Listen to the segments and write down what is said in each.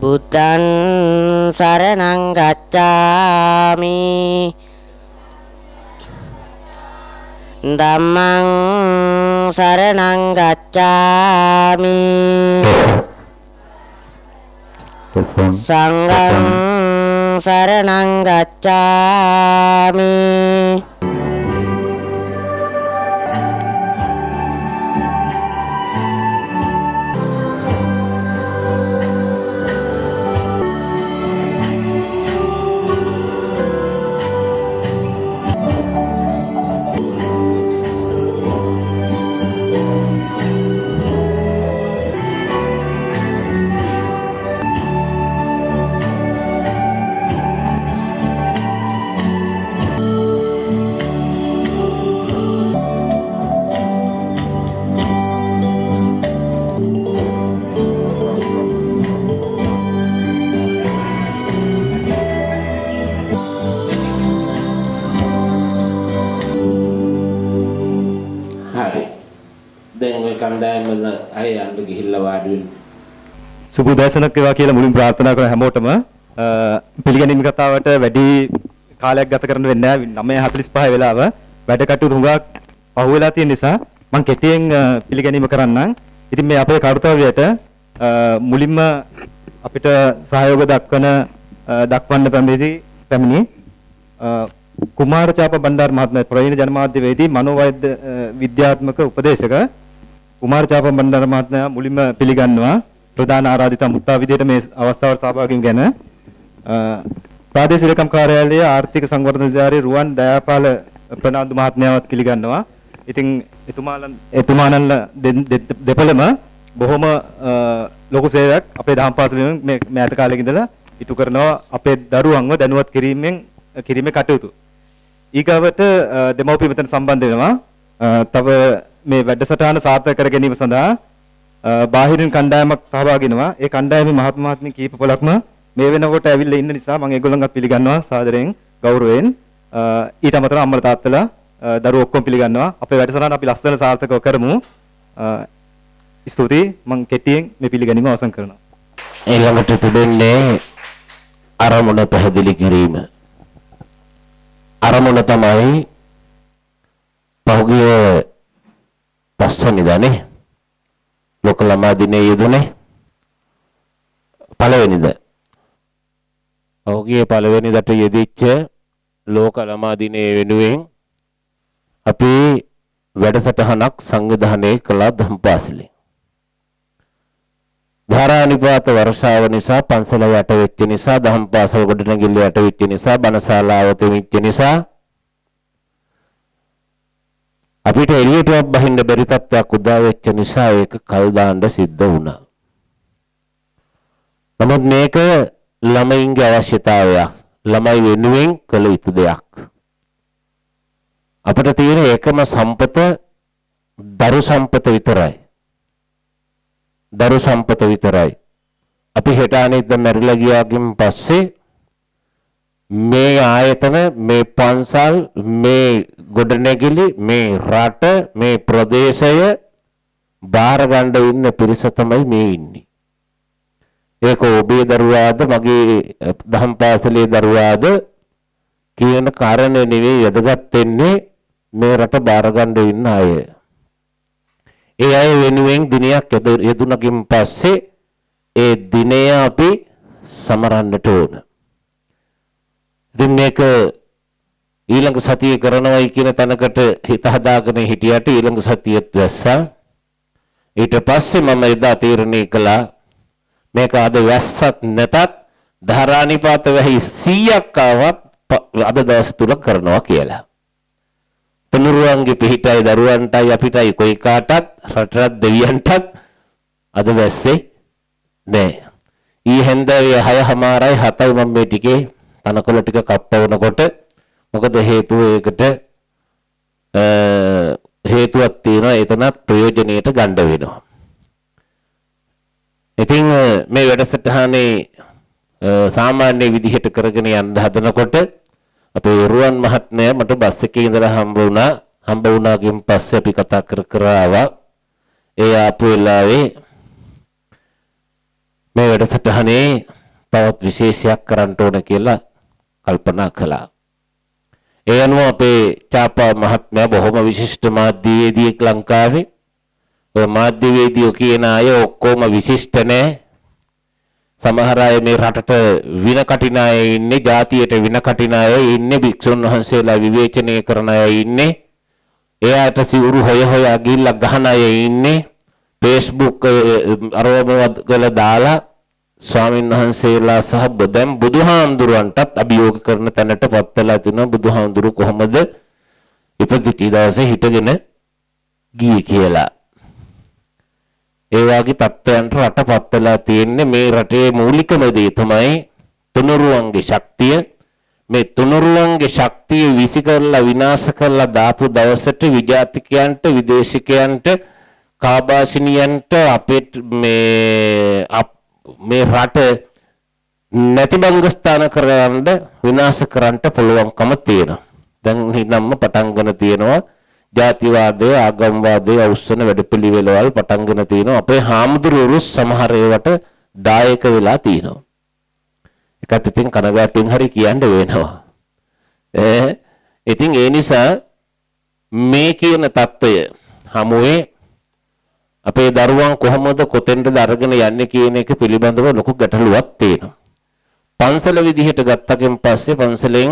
බුද්ධං සරණං ගච්ඡාමි. ධම්මං සරණං ගච්ඡාමි. සංඝං සරණං ගච්ඡාමි වල අය යන්න ගිහිල්ලා වාඩි වෙන්න. සුබ උදෑසනක් වේවා කියලා මුලින් ප්‍රාර්ථනා කරන හැමෝටම අ, පිළිගැනීම කතාවට වැඩි කාලයක් ගත කරන්න වෙන්නේ නැහැ 9:45 වෙලාව වැඩ කටයුතු හුඟක් පහු වෙලා තියෙන නිසා මම කෙටියෙන් අ, පිළිගැනීම කරන්නම්. ඉතින් මේ අපේ කාර්යයට මුලින්ම අපිට සහයෝග දක්වන අ, දක්වන්න පැමිණි පැමිණි අ, කුමාර චාප බණ්ඩාර මහත්මයා ප්‍රවීණ ජනමාධ්‍යවේදී මනෝවෛද්‍ය අ, විද්‍යාත්මක උපදේශක කුමාර චාප බණ්ඩාර මහත්මයා මුලින්ම පිළිගන්නවා ප්‍රධාන ආරාධිත මුත්තා විදියට මේ අවස්ථාවට සහභාගී ගැන අ, ප්‍රාදේශීය ලේකම් කාර්යාලයේ ආර්ථික සංවර්ධන අධිකාරී රුවන් දයාපාල ප්‍රනාන්දු මහත්මයාවත් පිළිගන්නවා. ඉතින් එතුමාලන් එතුමානන්ලා දෙන්- දෙ- දෙපළම බොහොම අ, ලොකු සේවයක් අපේ දහම් පාසලෙන් මේ මෑත කාලෙක ඉඳලා ඉටු කරනවා අපේ දරුවන්ව දැනුවත් කිරීමෙන් කිරීමේ කටයුතු. ඊගවට අ, දෙමව්පිය මෙතන සම්බන්ධ වෙනවා. අ, තව මේ වැඩසටහන සාර්ථක කර ගැනීම සඳහා අ, බාහිරින් කණ්ඩායමක් සහභාගී වෙනවා. ඒ කණ්ඩායමේ මහත් මහත්මිය කීප පොලක්ම මේ වෙනකොට ඇවිල්ලා ඉන්න නිසා මම ඒගොල්ලන්වත් පිළිගන්නවා සාදරයෙන් ගෞරවයෙන්. අ, ඊට අමතරව අම්මලා තාත්තලා අ, දරුවෝ ඔක්කොම පිළිගන්නවා. අපේ වැඩසටහන අපි ලස්සන සාර්ථකව කරමු. අ, ස්තුතියි. මම කෙටියෙන් මේ පිළිගැනීම අවසන් කරනවා. ඊළඟට තිබෙන්නේ අරමුණ පැහැදිලි කිරීම. අරමුණ තමයි පහුගිය පස්වෙනිදානේ ලෝක ළමා දිනේ යෙදුනේ. පළවෙනිද? පහුගිය පළවෙනිදට යෙදිච්ච ලෝක ළමා දිනේ වෙනුවෙන් අපි වැඩසටහනක් සංවිධානය කළා දම්පාසලේ ධාරානිපාත වර්ෂාව නිසා පන්සල යට වෙච්ච නිසා දහම් පාසල් ගොඩනැගිල්ල යට වෙච්ච නිසා බණශාලාව තෙමිච්ච නිසා අපිට එළියටවත් බහින්න බැරි තත්ත්වයක් උදා වෙච්ච නිසා ඒක කල් දාන්න සිද්ධ වුණා. නමුත් මේක ළමයින්ගේ අවශ්‍යතාවයක්. ළමයි වෙනුවෙන් කළ යුතු දෙයක්. අපිට තියෙන එකම සම්පත දරු සම්පත විතරයි. දරු සම්පත විතරයි. අපි හෙට අනිද්දා මැරිලා ගියාකින් පස්සේ මේ ආයතන මේ පන්සල් මේ ගොඩනැගිලි මේ රට මේ ප්‍රදේශය බාර ගන්න ඉන්න පිරිස තමයි මේ ඉන්නේ. ඒක ඔබේ දරුවාද මගේ දහම් පාසලේ දරුවාද කියන කාරණේ නෙවෙයි වැදගත් වෙන්නේ මේ රට බාර ගන්න ඉන්න අය. ඒ අය වෙනුවෙන් දිනයක් යෙද- යෙදුනකින් පස්සේ ඒ දිනය අපි සමරන්නට ඕන. ඉතින් මේක ඊළඟ සතියේ කරනවයි කියන තැනකට හිත හදාගෙන හිටියට ඊළඟ සතියෙත් වැස්සා. ඊට පස්සේ මම එදා තීරණය කළා මේක අද වැස්සත් නැතත් ධාරානිපාත වෙහි 100ක් ආවත් ප- අද දවස් තුල කරනවා කියලා. තුනුරුවන්ගේ පිහිටයි දරුවන්ටයි අපිටයි කොයි කාටත් රටට දෙවියන්ටත් අද වැස්සේ නෑ. ඊ හැන්දෑවේ 6:00මාරයි 7යි මම මේ ටිකේ තනකොළ ටික කප්පවනකොට මොකද හේතුව ඒකට අ, හේතුවක් තියෙනවා එතනත් ප්‍රයෝජනෙට ගන්න වෙනවා. ඉතින් අ, මේ වැඩසටහනේ අ, සාමාන්‍ය විදිහට කරගෙන යන්න හදනකොට අපේ රුවන් මහත්මයා මට බස් එකේ ඉඳලා හම්බ වුණා. හම්බ වුණාගෙන් පස්සේ අපි කතා කර කර ආවා. ඒ ආපු වෙලාවේ මේ වැඩසටහනේ තවත් විශේෂයක් කරන්න ඕන කියලා කල්පනා කළා. ඒ අනුව අපේ චාපා මහත්මයා බොහොම විශිෂ්ට මාධ්‍යවේදියෙක් ලංකාවේ. ඔය මාධ්‍යවේදියෝ කියන අය ඔක්කොම විශිෂ්ට නෑ. සමහර අය මේ රටට වින කටින අය ඉන්නේ, ජාතියට වින කටින අය ඉන්නේ, භික්ෂුන් වහන්සේලා විවේචනය කරන අය ඉන්නේ. එයාට සිවුරු හොය හොයා ගිහිල්ලා ගහන අය ඉන්නේ. Facebook අරවමවත් කළ දාලා ස්වාමීන් වහන්සේලා සහ දැන් බුදුහාමුදුරන්ටත් අභියෝග කරන තැනට පත් වෙලා තිනවා බුදුහාමුදුරු කොහොමද ඉපදිච්ච දවසේ හිටගෙන ගියේ කියලා. ඒ වගේ තත්ත්වයන්ට රටපත් වෙලා තියෙන්නේ මේ රටේ මූලිකම දේ තමයි තුනුරුවන්ගේ ශක්තිය මේ තුනුරුවන්ගේ ශක්තිය විසි කරලා විනාශ කරලා දාපු දවසට විජාතිකයන්ට විදේශිකයන්ට කාබාසිනියන්ට අපේ මේ මේ රට නැති බංගස්ථාන කරන්න විනාශ කරන්න පුළුවන්කම තියෙනවා. දැන් හිතන්නම පටන්ගෙන තියෙනවා ජාතිවාදය, ආගම්වාදය අවුස්සන වැඩපිළිවෙළවල් පටන්ගෙන තියෙනවා. අපේ හාමුදුරුවෝ සමහර ඒවට දායක වෙලා තියෙනවා. ඒකත් ඉතින් කනගාටුවෙන් හරි කියන්න වෙනවා. ඉතින් ඒ නිසා මේ කියන தত্ত্বය හමුවේ අපේ දරුවන් කොහොමද කොතෙන්ද අරගෙන යන්නේ කියන එක පිළිබඳව ලොකු ගැටලුවක් තියෙනවා. පන්සල විදිහට ගත්තකින් පස්සේ පන්සලෙන්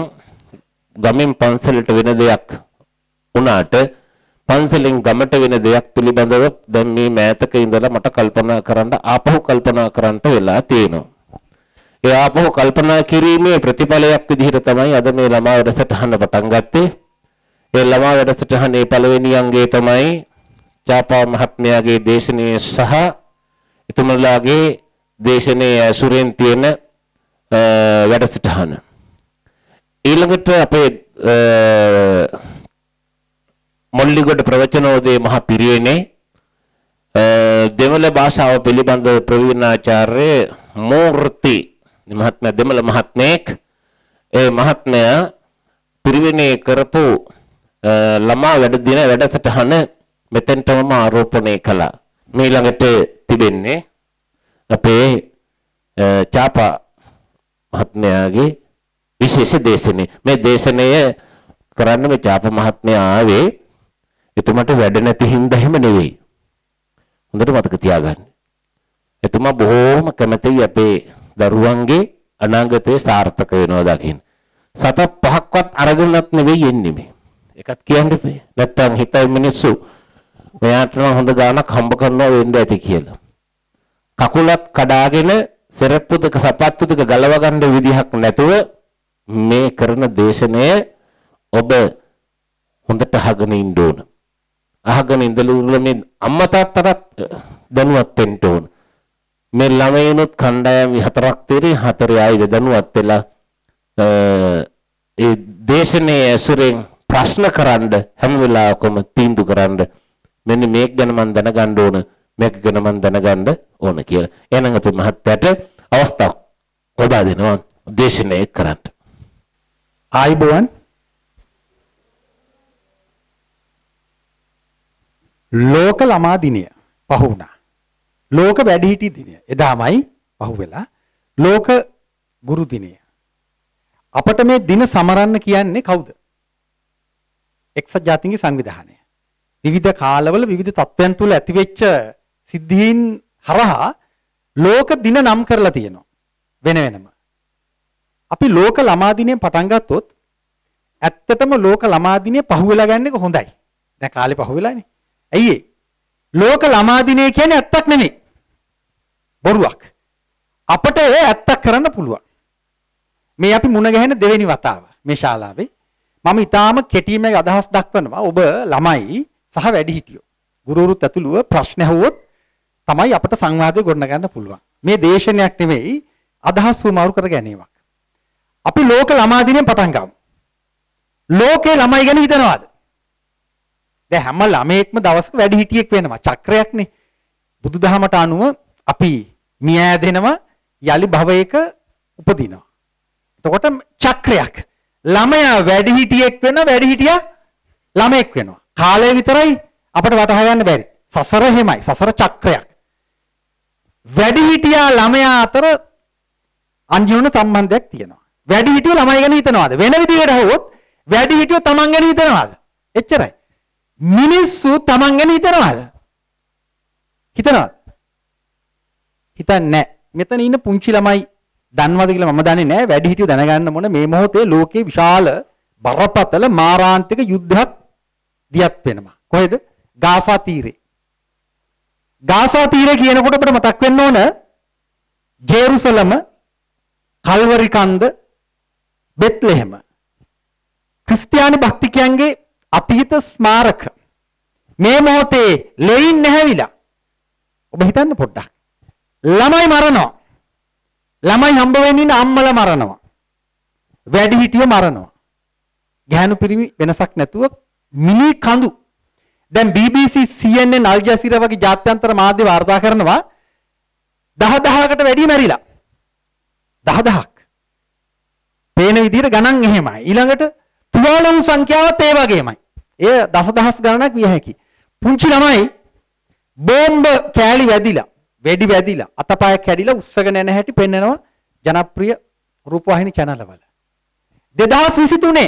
ගමෙන් පන්සලට වෙන දෙයක් වුණාට පන්සලෙන් ගමට වෙන දෙයක් පිළිබඳව දැන් මේ මෑතක ඉඳලා මට කල්පනා කරන්න ආපහු කල්පනා කරන්න වෙලා තියෙනවා. ඒ ආපහු කල්පනා කිරීමේ ප්‍රතිඵලයක් විදිහට තමයි අද මේ ළමා වැඩසටහන පටන් ගත්තේ. ඒ ළමා වැඩසටහනේ පළවෙනි අංගය තමයි චාපා මහත්මයාගේ දේශනයේ සහ එතුමලාගේ දේශනයේ ඇසුරෙන් තියෙන වැඩසටහන. ඊළඟට අපේ මොල්ලිගොඩ ප්‍රවචනෝදේ මහ පිරිවෙනේ දෙමළ භාෂාව පිළිබඳව ප්‍රවීණාචාර්ය මූර්ති මහත්මයා දෙමළ මහත්මයෙක් ඒ මහත්මයා පිරිවෙනේ කරපු ළමා වැඩ දින වැඩසටහන මෙතෙන්ටම ආරෝපණය කළා. මේ ළඟට තිබෙන්නේ අපේ චාපා මහත්මයාගේ විශේෂ දේශනේ. මේ දේශනය කරන්න මේ චාපා මහත්මයා ආවේ එතුමට වැඩ නැති හින්දා එහෙම නෙවෙයි. හොඳට මතක තියාගන්න. එතුමා බොහෝම කැමතියි අපේ දරුවන්ගේ අනාගතේ සාර්ථක වෙනවා දකින්න. සත පහක්වත් අරගෙනත් නෙවෙයි එන්නේ මේ. එකක් කියන්න බෑ. නැත්තම් හිතයි මිනිස්සු මෙයාට නම් හොඳ ගාණක් හම්බ කරනවා වෙන්න ඇති කියලා. කකුලත් කඩාගෙන සෙරප්පු දෙක සපත්තු දෙක ගලව ගන්න විදිහක් නැතුව මේ කරන දේශනය ඔබ හොඳට අහගෙන ඉන්න ඕන. අහගෙන ඉඳලා මේ අම්මා තාත්තට දැනුවත් වෙන්න ඕන. මේ ළමයිනුත් කණ්ඩායම් හතරක් තියෙන හතරේ ආයිද දැනුවත් වෙලා ඒ දේශනයේ ඇසුරෙන් ප්‍රශ්න කරන්න හැම වෙලාවකම තීන්දුව කරන්න මෙන්න මේක ගැන මම දැනගන්න ඕන මේක ගැන මම දැනගන්න ඕන කියලා. එහෙනම් අපි මහත්තයාට අවස්ථාවක් ලබා දෙනවා දේශනය කරන්න. ආයිබෝවන් ලෝක ළමා දිනය පහු වුණා. ලෝක වැඩිහිටි දිනය. එදාමයි පහු වෙලා ලෝක ගුරු දිනය. අපට මේ දින සමරන්න කියන්නේ කවුද? එක්සත් ජාතීන්ගේ සංවිධානය. විවිධ කාලවල විවිධ තත්ත්වයන් තුල ඇතිවෙච්ච සිද්ධීන් හරහා ලෝක දින නම් කරලා තියෙනවා. වෙන වෙනම. අපි ලෝක ළමා දිනේ පටන් ගත්තොත් ඇත්තටම ලෝක ළමා දිනේ පහුවෙලා ගන්න එක හොඳයි. දැන් කාලේ පහුවෙලානේ. ඇයි ඒ? ලෝක ළමා දිනේ කියන්නේ ඇත්තක් නෙමෙයි. බොරුවක්. අපට ඒ ඇත්තක් කරන්න පුළුවන්. මේ අපි මුණ ගැහෙන දෙවෙනි වතාව මේ ශාලාවේ මම ඊටාම කෙටිමේ අදහස් දක්වනවා ඔබ ළමයි සහ වැඩිහිටියෝ. ගුරුවරුත් ඇතුළුව ප්‍රශ්න ඇහුවොත් තමයි අපට සංවාදය ගොඩනගන්න පුළුවන්. මේ දේශනයක් නෙවෙයි අදහස් වමාරු කර ගැනීමක්. අපි ලෝක ළමා දිනේ පටන් ගමු. ලෝකේ ළමයි ගැන හිතනවාද? දැන් හැම ළමයෙක්ම දවසක වැඩිහිටියෙක් වෙනවා. චක්‍රයක්නේ. බුදුදහමට අනුව අපි මිය ඇදෙනවා යලි භවයක උපදිනවා. එතකොට චක්‍රයක්. ළමයා වැඩිහිටියෙක් වෙන වැඩිහිටියා ළමයෙක් වෙනවා. කාලය විතරයි අපට වටහා ගන්න බැරි. සසර හැමයි. සසර චක්‍රයක්. වැඩිහිටියා ළමයා අතර අන්‍යෝන්‍ය සම්බන්ධයක් තියෙනවා. වැඩිහිටියෝ ළමයි ගැන හිතනවාද? වෙන විදිහකට හවොත් වැඩිහිටියෝ තමන් ගැන හිතනවාද? එච්චරයි. මිනිස්සු තමන් ගැන හිතනවාද? හිතනවාද? හිතන්නේ නැහැ. මෙතන ඉන්න පුංචි ළමයි දන්නවද කියලා මම දන්නේ නැහැ. වැඩිහිටියෝ දැනගන්න මොන මේ මොහොතේ ලෝකේ විශාල බරපතල මාරාන්තික යුද්ධයක් දියත් වෙනවා. කොහෙද? ගාසා තීරේ. ගාසා තීරේ කියනකොට අපිට මතක් වෙන්න ඕන ජේරුසලම, කල්වරි කන්ද, බෙත්ලෙහෙම. ක්‍රිස්තියානි භක්තිකයන්ගේ අතීත ස්මාරක. මේ මොහොතේ ලෙයින් නැහැවිලා. ඔබ හිතන්න පොඩ්ඩක්. ළමයි මරනවා. ළමයි හම්බ වෙන්න ඉන්න අම්මලා මරනවා. වැඩිහිටියෝ මරනවා. ගැහණු පිරිමි වෙනසක් නැතුව මිනි කඳු. දැන් BBC CNN අල් ජසීරා වගේ ජාත්‍යන්තර මාධ්‍ය වාර්තා කරනවා 10000කට වැඩි මැරිලා 10000ක් පේන විදිහට ගණන් එහෙමයි. ඊළඟට තුවාල වූ සංඛ්‍යාවත් ඒ වගේමයි. එය දසදහස් ගණනක් විය හැකියි පුංචි ළමයි බෝම්බ කෑලි වැදිලා වෙඩි වැදිලා අතපය කැඩිලා උස්සගෙන යන හැටි පෙන්වනවා ජනප්‍රිය රූපවාහිනී channel වල. 2023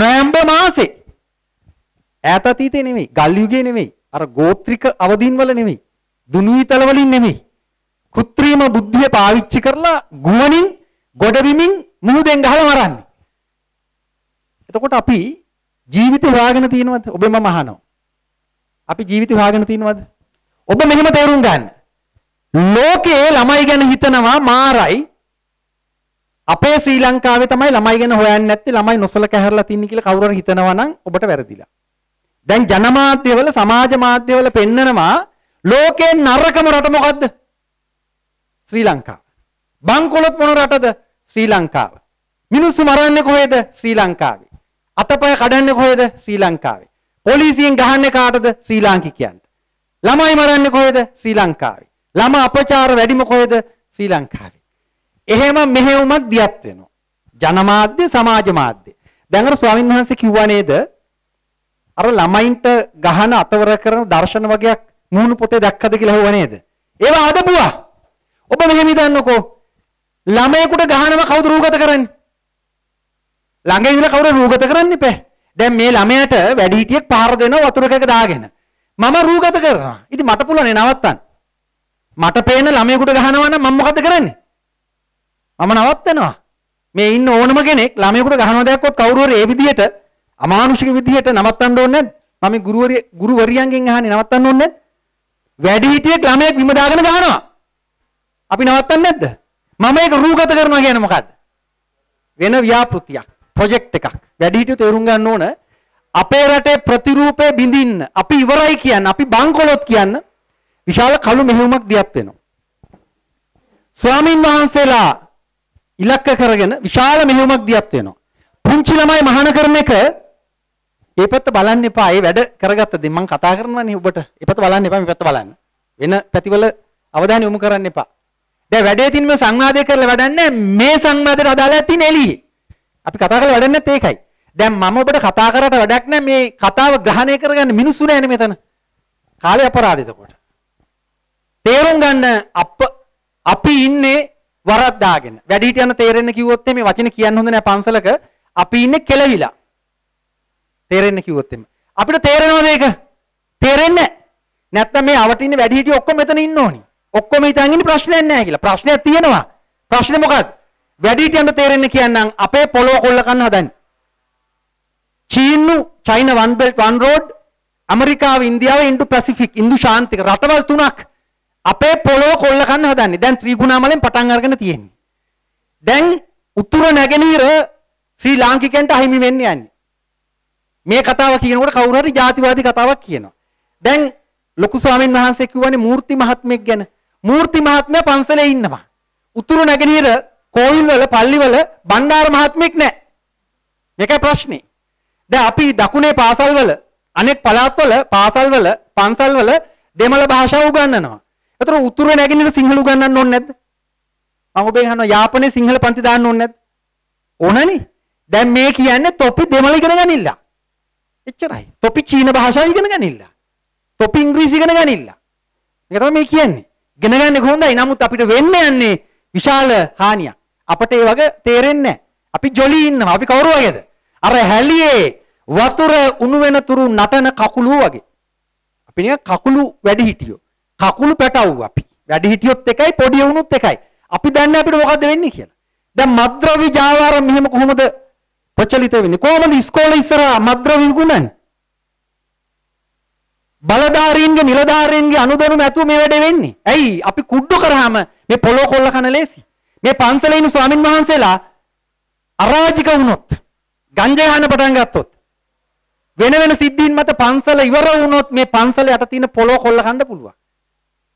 නොවැම්බර් මාසේ ඈත අතීතේ නෙමෙයි ගල් යුගයේ නෙමෙයි අර ගෝත්‍රික අවදීන් වල නෙමෙයි දුනීතල වලින් නෙමෙයි. කෘත්‍රිම බුද්ධිය පාවිච්චි කරලා ගුවනින් ගොඩබිමින් මුහුදෙන් ගහලා මරන්නේ. එතකොට අපි ජීවිතේ හොයාගෙන තියෙනවද? ඔබ මම අහනවා. අපි ජීවිතේ හොයාගෙන තියෙනවද? ඔබ මෙහෙම තේරුම් ගන්න. ලෝකයේ ළමයි ගැන හිතනවා මාරයි. අපේ ශ්‍රී ලංකාවේ තමයි ළමයි ගැන හොයන්නේ නැත්තේ. ළමයි නොසලකා හැරලා තින්නේ කියලා කවුරු හරි හිතනවා නම් ඔබට වැරදිලා. දැන් ජනමාධ්‍යවල සමාජ මාධ්‍යවල පෙන්නනවා ලෝකේ නරකම රට මොකද්ද? ශ්‍රී ලංකාව. බංකොලොත් මොන රටද? ශ්‍රී ලංකාව. මිනිස්සු මරන්නේ කොහෙද? ශ්‍රී ලංකාවේ. අතපය කඩන්නේ කොහෙද? ශ්‍රී ලංකාවේ. පොලිසියෙන් ගහන්නේ කාටද? ශ්‍රී ලාංකිකයන්ට. ළමයි මරන්නේ කොහෙද? ශ්‍රී ලංකාවේ. ළම අපචාර වැඩිම කොහෙද? ශ්‍රී ලංකාවේ. එහෙම මෙහෙවුමක් දියත් වෙනවා. ජනමාධ්‍ය සමාජ මාධ්‍ය. දැන් අර ස්වාමින් වහන්සේ කිව්වා නේද? අර ළමයින්ට ගහන අතවර කරන දර්ශන වගේක් මූණු පොතේ දැක්කද කියලා හුවා නේද? ඒවා අදපුවා. ඔබ මෙහෙම හිතන්නකෝ. ළමයෙකුට ගහනව කවුද රූගත කරන්නේ? ළඟ ඉඳලා කවුරු රූගත කරන්න ඉපේ. දැන් මේ ළමයාට වැඩිහිටියෙක් පාර දෙනවා වතුර එකක දාගෙන. මම රූගත කරනවා. ඉතින් මට පුළුවන් නවත්තන්න. මට පේන ළමයෙකුට ගහනවා නම් මම මොකද කරන්නේ? මම නවත්තනවා. මේ ඉන්න ඕනම කෙනෙක් ළමයෙකුට ගහනවා දැක්කොත් කවුරු හරි ඒ විදිහට අමානුෂික විදිහට නවත්තන්න ඕනේ නැද්ද? මම ගුරුවරිය ගුරුවරියන්ගෙන් අහන්නේ නවත්තන්න ඕනේ නැද්ද? වැඩිහිටියෙක් ළමයෙක් බිම දාගෙන ගහනවා. අපි නවත්තන්නේ නැද්ද? මම ඒක රූගත කරනවා කියන්නේ මොකද්ද? වෙන ව්‍යාපෘතියක්, ප්‍රොජෙක්ට් එකක්. වැඩිහිටියෝ තේරුම් ගන්න ඕන අපේ රටේ ප්‍රතිරූපේ බිඳින්න අපි ඉවරයි කියන්න, අපි බංකොලොත් කියන්න විශාල කළු මෙහෙයුමක් දියත් වෙනවා. ස්වාමින් වහන්සේලා ඉලක්ක කරගෙන විශාල මෙහෙයුමක් දියත් වෙනවා. පුංචි ළමයි මහාන කරන එක ඒ පැත්ත බලන්න එපා. ඒ වැඩ කරගත්තද මම කතා කරනවානේ ඔබට. ඒ පැත්ත බලන්න එපා මේ පැත්ත බලන්න. වෙන පැතිවල අවධානය යොමු කරන්න එපා. දැන් වැඩේ තියෙන මේ සංවාදය කරලා වැඩන්නේ මේ සංවාදයට අදාළව තියෙන එළියේ. අපි කතා කරලා වැඩන්නේ නැත් ඒකයි. දැන් මම ඔබට කතා කරාට වැඩක් නැහැ මේ කතාව ග්‍රහණය කරගන්න මිනිස්සු නැහැනේ මෙතන. කාලේ අපරාධ එතකොට. තේරුම් ගන්න අප අපි ඉන්නේ වරද්දාගෙන. වැඩිහිටියන් තේරෙන්න කිව්වොත් මේ වචනේ කියන්න හොඳ නෑ පන්සලක අපි ඉන්නේ කෙලවිලා. තේරෙන්න කිව්වොත් එimhe. අපිට තේරෙනවද ඒක? තේරෙන්නේ නැත්තම් මේ අවට ඉන්න වැඩිහිටිය ඔක්කොම මෙතන ඉන්න ඕනි. ඔක්කොම හිතන් ඉන්නේ ප්‍රශ්නයක් නැහැ කියලා. ප්‍රශ්නයක් තියෙනවා. ප්‍රශ්නේ මොකද්ද? වැඩිහිටියන්ට තේරෙන්න කියන්නම් අපේ පොළොව කොල්ල කන්න හදන්නේ. චීනු චයින වන් බෙල්ට් වන් රෝඩ් ඇමරිකාව ඉන්දියාව ඉන්ඩු පැසිෆික් ඉන්දු ශාන්තික රටවල් තුනක් අපේ පොළොව කොල්ල කන්න හදන්නේ. දැන් ත්‍රිගුණාමලෙන් පටන් අරගෙන තියෙන්නේ. දැන් උතුර නැගෙනහිර ශ්‍රී ලාංකිකයන්ට අහිමි වෙන්න යන්නේ. මේ කතාව කියනකොට කවුරු හරි ජාතිවාදී කතාවක් කියනවා. දැන් ලොකු ස්වාමීන් වහන්සේ කිව්වනේ මූර්ති මහත්මයෙක් ගැන. මූර්ති මහත්මයා පන්සලේ ඉන්නවා. උතුරු නැගෙනහිර කෝවිල් වල පල්ලි වල බණ්ඩාර මහත්මයෙක් නැහැ. මේකයි ප්‍රශ්නේ. දැන් අපි දකුණේ පාසල් වල අනෙක් පළාත්වල පාසල් වල පන්සල් වල දෙමළ භාෂාව උගන්වනවා. ඒතර උතුරු නැගෙනහිර සිංහල උගන්වන්න ඕනේ නැද්ද? මම ඔබෙන් අහනවා යාපනයේ සිංහල පන්ති දාන්න ඕනේ නැද්ද? ඕනනේ. දැන් මේ කියන්නේ තොපි දෙමළ ඉගෙන ගනින්න. එච්චරයි. තොපි චීන භාෂාව ඉගෙන ගනින්න. තොපි ඉංග්‍රීසි ඉගෙන ගනින්න. මේක තමයි මේ කියන්නේ. ගෙන ගන්න හොඳයි. නමුත් අපිට වෙන්න යන්නේ විශාල හානියක්. අපට ඒ වගේ තේරෙන්නේ නැහැ. අපි ජොලි ඉන්නවා. අපි කවුරු වගේද? අර හැලියේ වතුර උණු වෙන තුරු නටන කකුළු වගේ. අපි නිකන් කකුළු වැඩි හිටියෝ. කකුළු පැටවු අපි. වැඩි හිටියොත් එකයි පොඩි වුණොත් එකයි. අපි දන්නේ අපිට මොකද්ද වෙන්නේ කියලා. දැන් මද්ද්‍රව්‍ය ජාවාරම් මෙහෙම කොහොමද ප්‍රචලිත වෙන්නේ? කොහොමද ඉස්කෝලේ ඉස්සරහා මද්ද්‍රව්‍ය විකුණන්නේ? බලධාරීන්ගේ නිලධාරීන්ගේ අනුදැනුම ඇතුව මේ වැඩේ වෙන්නේ. ඇයි? අපි කුඩු කරාම මේ පොළොව කොල්ල කන ලේසි. මේ පන්සලේ ඉන්න ස්වාමින් වහන්සේලා අරාජික වුණොත්, ගංජා ගන්න පටන් ගත්තොත්, වෙන වෙන සිද්ධීන් මත පන්සල ඉවර වුණොත් මේ පන්සල යට තියෙන පොළොව කොල්ල කන්න පුළුවන්.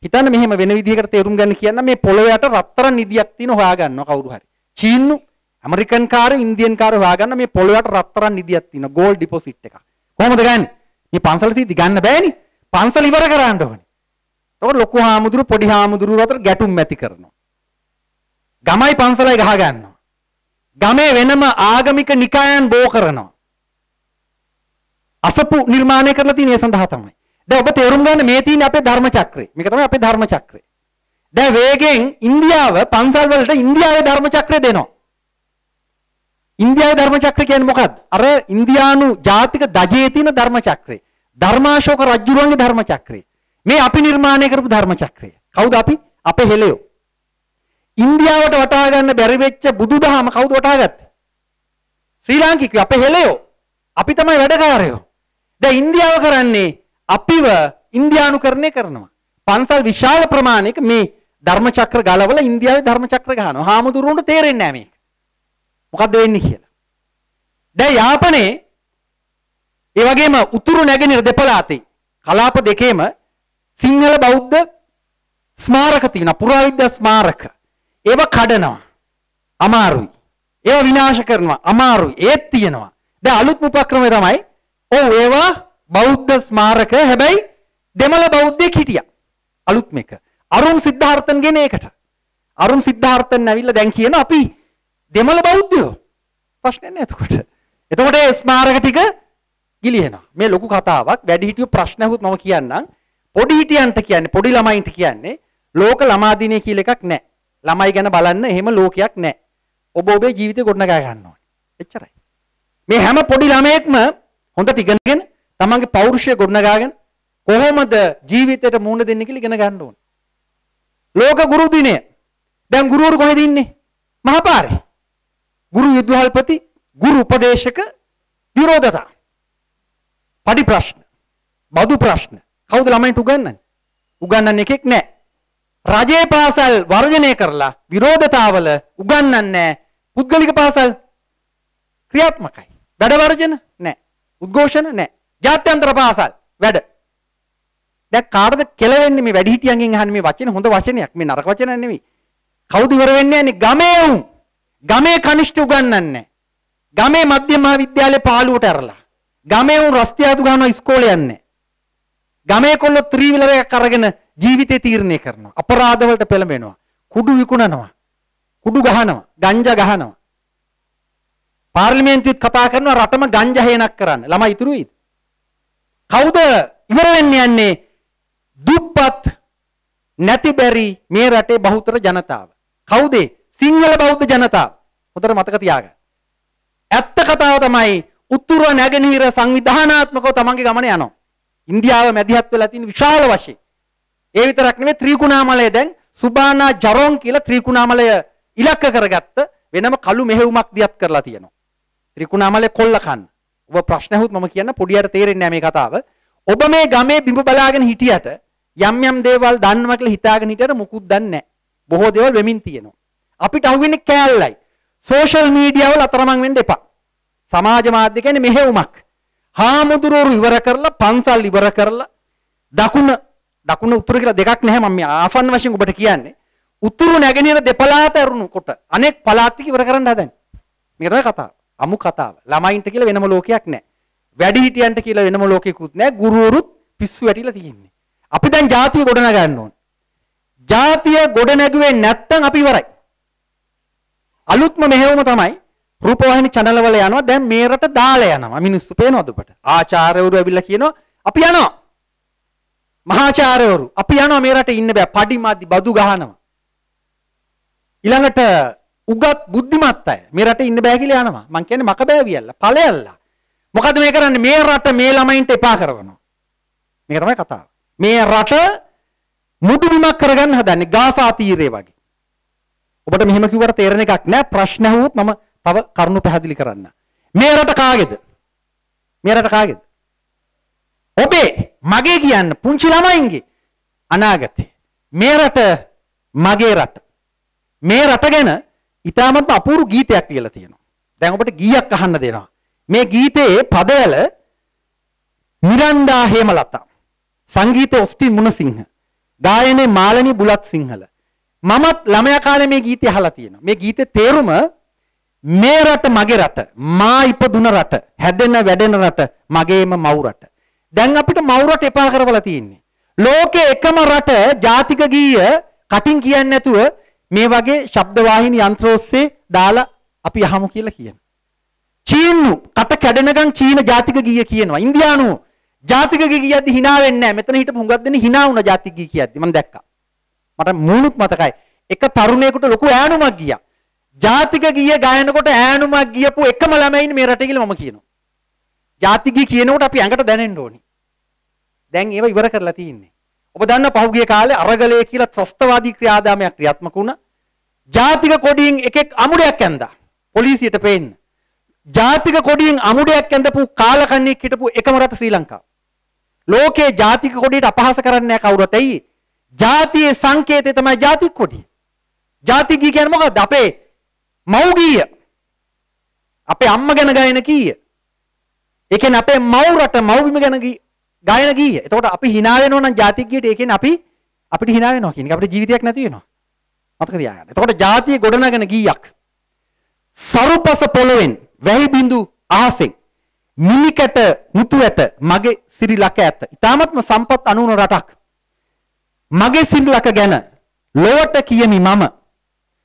හිතන්න මෙහෙම වෙන විදිහකට තේරුම් ගන්න කියන්න මේ පොළොව යට රත්තරන් නිදියක් තියෙන හොයාගන්නවා කවුරු හරි. චීන්නු, ඇමරිකන් කාරය, ඉන්දියන් කාරය හොයාගන්න මේ පොළොව යට රත්තරන් නිදියක් තියෙන ගෝල්ඩ් ඩිපොසිට් එක. කොහොමද ගන්නේ? මේ පන්සල තීති ගන්න බෑනේ. පන්සල ඉවර කරන්න ඕනේ. එතකොට ලොකු හාමුදුරු පොඩි හාමුදුරු අතර ගැටුම් ඇති කරනවා. ගමයි පන්සලයි ගහ ගන්නවා. ගමේ වෙනම ආගමික නිකායන් බෝ කරනවා. අසපු නිර්මාණය කරලා තියෙන ඒ සඳහා තමයි. දැන් ඔබ තේරුම් ගන්න මේ තියෙන අපේ ධර්ම චක්‍රය. මේක තමයි අපේ ධර්ම චක්‍රය. දැන් වේගෙන් ඉන්දියාව පන්සල් වලට ඉන්දියාවේ ධර්ම චක්‍රය දෙනවා. ඉන්දියාවේ ධර්ම චක්‍රය කියන්නේ මොකක්ද? අර ඉන්දියානු ජාතික දජයේ තියෙන ධර්ම චක්‍රය. ධර්මාශෝක රජුරුවන්ගේ ධර්ම චක්‍රය. මේ අපි නිර්මාණය කරපු ධර්ම චක්‍රය. කවුද අපි? අපේ හෙළයෝ. ඉන්දියාවට වටහා ගන්න බැරි වෙච්ච බුදුදහම කවුද වටහාගත්තේ? ශ්‍රී ලාංකිකයෝ අපේ හෙළයෝ. අපි තමයි වැඩකාරයෝ. දැන් ඉන්දියාව කරන්නේ අපිව ඉන්දියානුකරණය කරනවා. පන්සල් විශාල ප්‍රමාණයක මේ ධර්ම චක්‍ර ගලවලා ඉන්දියාවේ ධර්ම චක්‍ර ගහනවා. හාමුදුරුවන්ට තේරෙන්නේ නැහැ මේක. මොකද්ද වෙන්නේ කියලා. දැන් යාපනයේ ඒ වගේම උතුරු නැගෙනහිර දෙපළාතේ කලාප දෙකේම සිංහල බෞද්ධ ස්මාරක තියෙනවා. පුරාවිද්‍යා ස්මාරක. ඒව කඩනවා. අමාරුයි. ඒව විනාශ කරනවා. අමාරුයි. ඒත් තියෙනවා. දැන් අලුත් උපක්‍රමය තමයි ඔව් ඒවා බෞද්ධ ස්මාරක හැබැයි දෙමළ බෞද්ධයෙක් හිටියා. අලුත් මේක. අරුන් සිද්ධාර්ථන් ගෙන ඒකට. අරුන් සිද්ධාර්ථන් ඇවිල්ලා දැන් කියන අපි දෙමළ බෞද්ධයෝ. ප්‍රශ්නයක් නෑ එතකොට. එතකොට ඒ ස්මාරක ටික ගිලිහෙනවා. මේ ලොකු කතාවක් වැඩිහිටියෝ ප්‍රශ්න අහුවොත් මම කියන්නම්. පොඩි හිටියන්ට කියන්නේ පොඩි ළමයින්ට කියන්නේ ලෝක ළමා දිනය කියලා එකක් නෑ. ළමයි ගැන බලන්න එහෙම ලෝකයක් නෑ. ඔබ ඔබේ ජීවිතේ ගොඩනගා ගන්න ඕනේ. එච්චරයි. මේ හැම පොඩි ළමයෙක්ම හොඳට ඉගෙනගෙන තමන්ගේ පෞරුෂය ගොඩනගාගෙන කොහොමද ජීවිතයට මුහුණ දෙන්නේ කියලා ඉගෙන ගන්න ඕනේ. ලෝක ගුරු දිනය. දැන් ගුරුවරු කොහෙද ඉන්නේ? මහපාරේ. ගුරු විද්‍යාල්පති, ගුරු උපදේශක විරෝධතා. පඩි ප්‍රශ්න. බදු ප්‍රශ්න. කවුද ළමයින්ට උගන්වන්නේ? උගන්වන්න එකෙක් නැහැ. රජයේ පාසල් වර්ජනය කරලා විරෝධතාවල උගන්වන්නේ නැහැ. පුද්ගලික පාසල් ක්‍රියාත්මකයි. වැඩ වර්ජන නැහැ. උද්ඝෝෂණ නැහැ. ජාත්‍යන්තර පාසල් වැඩ. දැන් කාටද කෙලවෙන්නේ මේ වැඩිහිටියන්ගෙන් අහන්නේ මේ වචන හොඳ වචනයක්. මේ නරක වචනයක් නෙමෙයි. කවුද ඉවර වෙන්නේ යන්නේ? ගමේ උන්. ගමේ කනිෂ්ඨ උගන්වන්නේ නැහැ. ගමේ මධ්‍යම මහා විද්‍යාලේ පාළුවට ඇරලා. ගමේ උන් රස්තියාදු ගන්නවා ඉස්කෝලේ යන්නේ. ගමේ කොල්ලෝ ත්‍රිවිලර එකක් අරගෙන ජීවිතේ තීරණය කරනවා. අපරාධ වලට පෙළඹෙනවා. කුඩු විකුණනවා. කුඩු ගහනවා. ගංජා ගහනවා. පාර්ලිමේන්තුවත් කතා කරනවා රටම ගංජා හේනක් කරන්න. ළමයි ඉතුරු වෙයිද? කවුද ඉවර වෙන්න යන්නේ? දුප්පත් නැති බැරි මේ රටේ බහුතර ජනතාව. කවුද? සිංහල බෞද්ධ ජනතාව. හොඳට මතක තියාගන්න. ඇත්ත කතාව තමයි උතුර නැගෙනහිර සංවිධානාත්මකව තමන්ගේ ගමන යනවා. ඉන්දියාව මැදිහත් වෙලා තියෙන විශාල වශයෙන්. ඒ විතරක් නෙමෙයි ත්‍රිකුණාමලය දැන් සුබානා ජරෝන් කියලා ත්‍රිකුණාමලය ඉලක්ක කරගත්ත වෙනම කළු මෙහෙයුමක් දියත් කරලා තියෙනවා. ත්‍රිකුණාමලය කොල්ල කන්න. ඔබ ප්‍රශ්න ඇහුවොත් මම කියන්න පොඩියට තේරෙන්නේ නැහැ මේ කතාව. ඔබ මේ ගමේ බිඹ බලාගෙන හිටියට යම් යම් දේවල් දන්නවා කියලා හිතාගෙන හිටියට මුකුත් දන්නේ නැහැ. බොහෝ දේවල් වෙමින් තියෙනවා. අපිට අහුවෙන්නේ කෑල්ලයි. සෝෂල් මීඩියා වල අතරමං වෙන්න එපා. සමාජ මාධ්‍ය කියන්නේ මෙහෙයුමක්. හාමුදුරුවරු ඉවර කරලා පන්සල් ඉවර කරලා දකුණ දකුණ උතුර කියලා දෙකක් නැහැ මම මේ ආසන්න වශයෙන් ඔබට කියන්නේ. උතුරු නැගෙනහිර දෙපළාත ඇරුණු කොට අනෙක් පළාත් ටික ඉවර කරන්න හදන්නේ. මේක තමයි කතාව. අමු කතාව. ළමයින්ට කියලා වෙනම ලෝකයක් නැහැ. වැඩිහිටියන්ට කියලා වෙනම ලෝකයකුත් නැහැ. ගුරුවරුත් පිස්සු වැටිලා තියෙන්නේ. අපි දැන් ජාතිය ගොඩ නගන්න ඕන. ජාතිය ගොඩ නැගුවේ නැත්තම් අපි ඉවරයි. අලුත්ම මෙහෙයුම තමයි රූපවාහිනි channel වල යනවා දැන් මේ රට දාලා යනවා මිනිස්සු පේනවද ඔබට ආචාර්යවරු ඇවිල්ලා කියනවා අපි යනවා මහාචාර්යවරු අපි යනවා මේ රටේ ඉන්න බෑ. පඩි මදි බදු ගහනවා. ඊළඟට උගත් බුද්ධිමත් අය මේ රටේ ඉන්න බෑ කියලා යනවා. මං කියන්නේ මක බෑවියල්ලා, ඵලයල්ලා. මොකද මේ කරන්නේ? මේ රට මේ ළමයින්ට එපා කරනවා. මේක තමයි කතාව. මේ රට මුඩු බිමක් කරගන්න හදන්නේ ගාසා තීරය වගේ. ඔබට මෙහෙම කිව්වට තේරෙන එකක් නෑ ප්‍රශ්න ඇහුවොත් මම තව කරුණු පැහැදිලි කරන්න. මේ රට කාගේද? මේ රට කාගේද? ඔබේ මගේ කියන්න පුංචි ළමයින්ගේ අනාගතේ. මේ රට මගේ රට. මේ රට ගැන ඉතාමත්ම අපූරු ගීතයක් කියලා තියෙනවා. දැන් ඔබට ගීයක් අහන්න දෙනවා. මේ ගීතයේ පදවල මිරන්ඩා හේමලතා සංගීත ඔස්ටින් මුණසිංහ ගායනයේ මාලනී බුලත් සිංහල මමත් ළමයා කාලේ මේ ගීතය අහලා තියෙනවා. මේ ගීතේ තේරුම මේ රට මගේ රට මා ඉපදුන රට හැදෙන වැඩෙන රට මගේම මව් රට. දැන් අපිට මව් රට එපා කරවලා තියෙන්නේ. ලෝකේ එකම රට ජාතික ගීය කටින් කියන්නේ නැතුව මේ වගේ ශබ්ද වාහිනී යන්ත්‍ර ඔස්සේ දාලා අපි අහමු කියලා කියන. චීනු කට කැඩෙනකන් චීන ජාතික ගීය කියනවා. ඉන්දියානු ජාතික ගී කියද්දි hina වෙන්නේ නැහැ. මෙතන හිටපු හුඟක් දෙනෙක් hina වුණා ජාතික ගී කියද්දි. මම දැක්කා. මට මූණුත් මතකයි. එක තරුණයෙකුට ලොකු ඈනුමක් ගියා. ජාතික ගීය ගායනකොට ඈනුමක් ගියපු එකම ළමයින් මේ රටේ කියලා මම කියනවා. ජාතික ගී කියනකොට අපි ඇඟට දැනෙන්න ඕනි. දැන් ඒව ඉවර කරලා තියෙන්නේ. ඔබ දන්න පහුගිය කාලේ අරගලය කියලා ත්‍රස්තවාදී ක්‍රියාදාමයක් ක්‍රියාත්මක වුණා. ජාතික කොඩියෙන් එකෙක් අමුඩයක් ඇඳා. පොලිසියට පේන්න. ජාතික කොඩියෙන් අමුඩයක් ඇඳපු කාලකන්ණියෙක් හිටපු එකම රට ශ්‍රී ලංකාව. ලෝකේ ජාතික කොඩියට අපහාස කරන්නේ නැහැ කවුරුත්. ඇයි? ජාතියේ සංකේතය තමයි ජාතික කොඩිය. ජාතික ගී කියන්නේ මොකද්ද? අපේ මව්ගීය. අපේ අම්මා ගැන ගායන කීය. ඒ කියන්නේ අපේ මව් රට මව්බිම ගැන ගායන ගීය. එතකොට අපි hina වෙනවා නම් ජාතික ගීයට ඒ කියන්නේ අපි අපිට hina වෙනවා කියන එක අපිට ජීවිතයක් නැති වෙනවා. මතක තියාගන්න. එතකොට ජාතිය ගොඩනගෙන ගීයක්. සරුපස පොළොවෙන් වැහි බිඳු අහසෙන් මිනිකට මුතු ඇත මගේ සිරිලක ඇත. ඊ타මත්ම සම්පත් අනුන රටක්. මගේ සිරිලක ගැන ලොවට කියමි මම.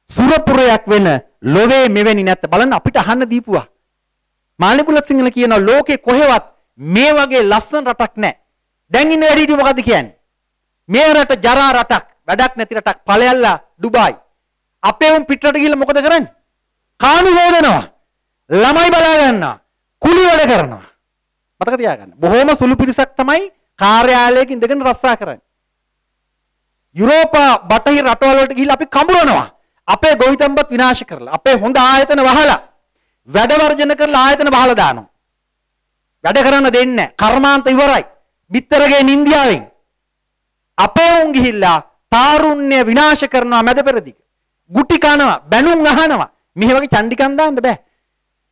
සුරපුරයක් වෙන ලොවේ මෙවැනි නැත. බලන්න අපිට අහන්න දීපුවා. මාළිපුල සිංහල කියන ලෝකේ කොහෙවත් මේ වගේ ලස්සන රටක් නැහැ. දැන් ඉන්න වැඩිහිටියෝ මොකද්ද කියන්නේ? මේ රට ජරා රටක්, වැඩක් නැති රටක්, ඵලයල්ලා ඩුබායි. අපේ උන් පිටරට ගිහිල්ලා මොකද කරන්නේ? කාණු හොදනවා. ළමයි බලා ගන්නවා. කුලි වැඩ කරනවා. මතක තියාගන්න. බොහොම සුළු පිරිසක් තමයි කාර්යාලයක ඉඳගෙන රස්සා කරන්නේ. යුරෝපා බටහිර රටවල් වලට ගිහිල්ලා අපි කඹරනවා. අපේ ගොවිතැන්පත් විනාශ කරලා, අපේ හොඳ ආයතන වහලා, වැඩ වර්ජන කරලා ආයතන වහලා දානවා. වැඩ කරන්න දෙන්නේ නැහැ. කර්මාන්ත ඉවරයි. බිත්තරගේ නින්දියාවෙන් අපේ උන් ගිහිල්ලා තාරුණ්‍ය විනාශ කරනවා මැද පෙරදිග. ගුටි කනවා, බැනුම් අහනවා. මෙහෙ වගේ චණ්ඩිකම් දාන්න බෑ.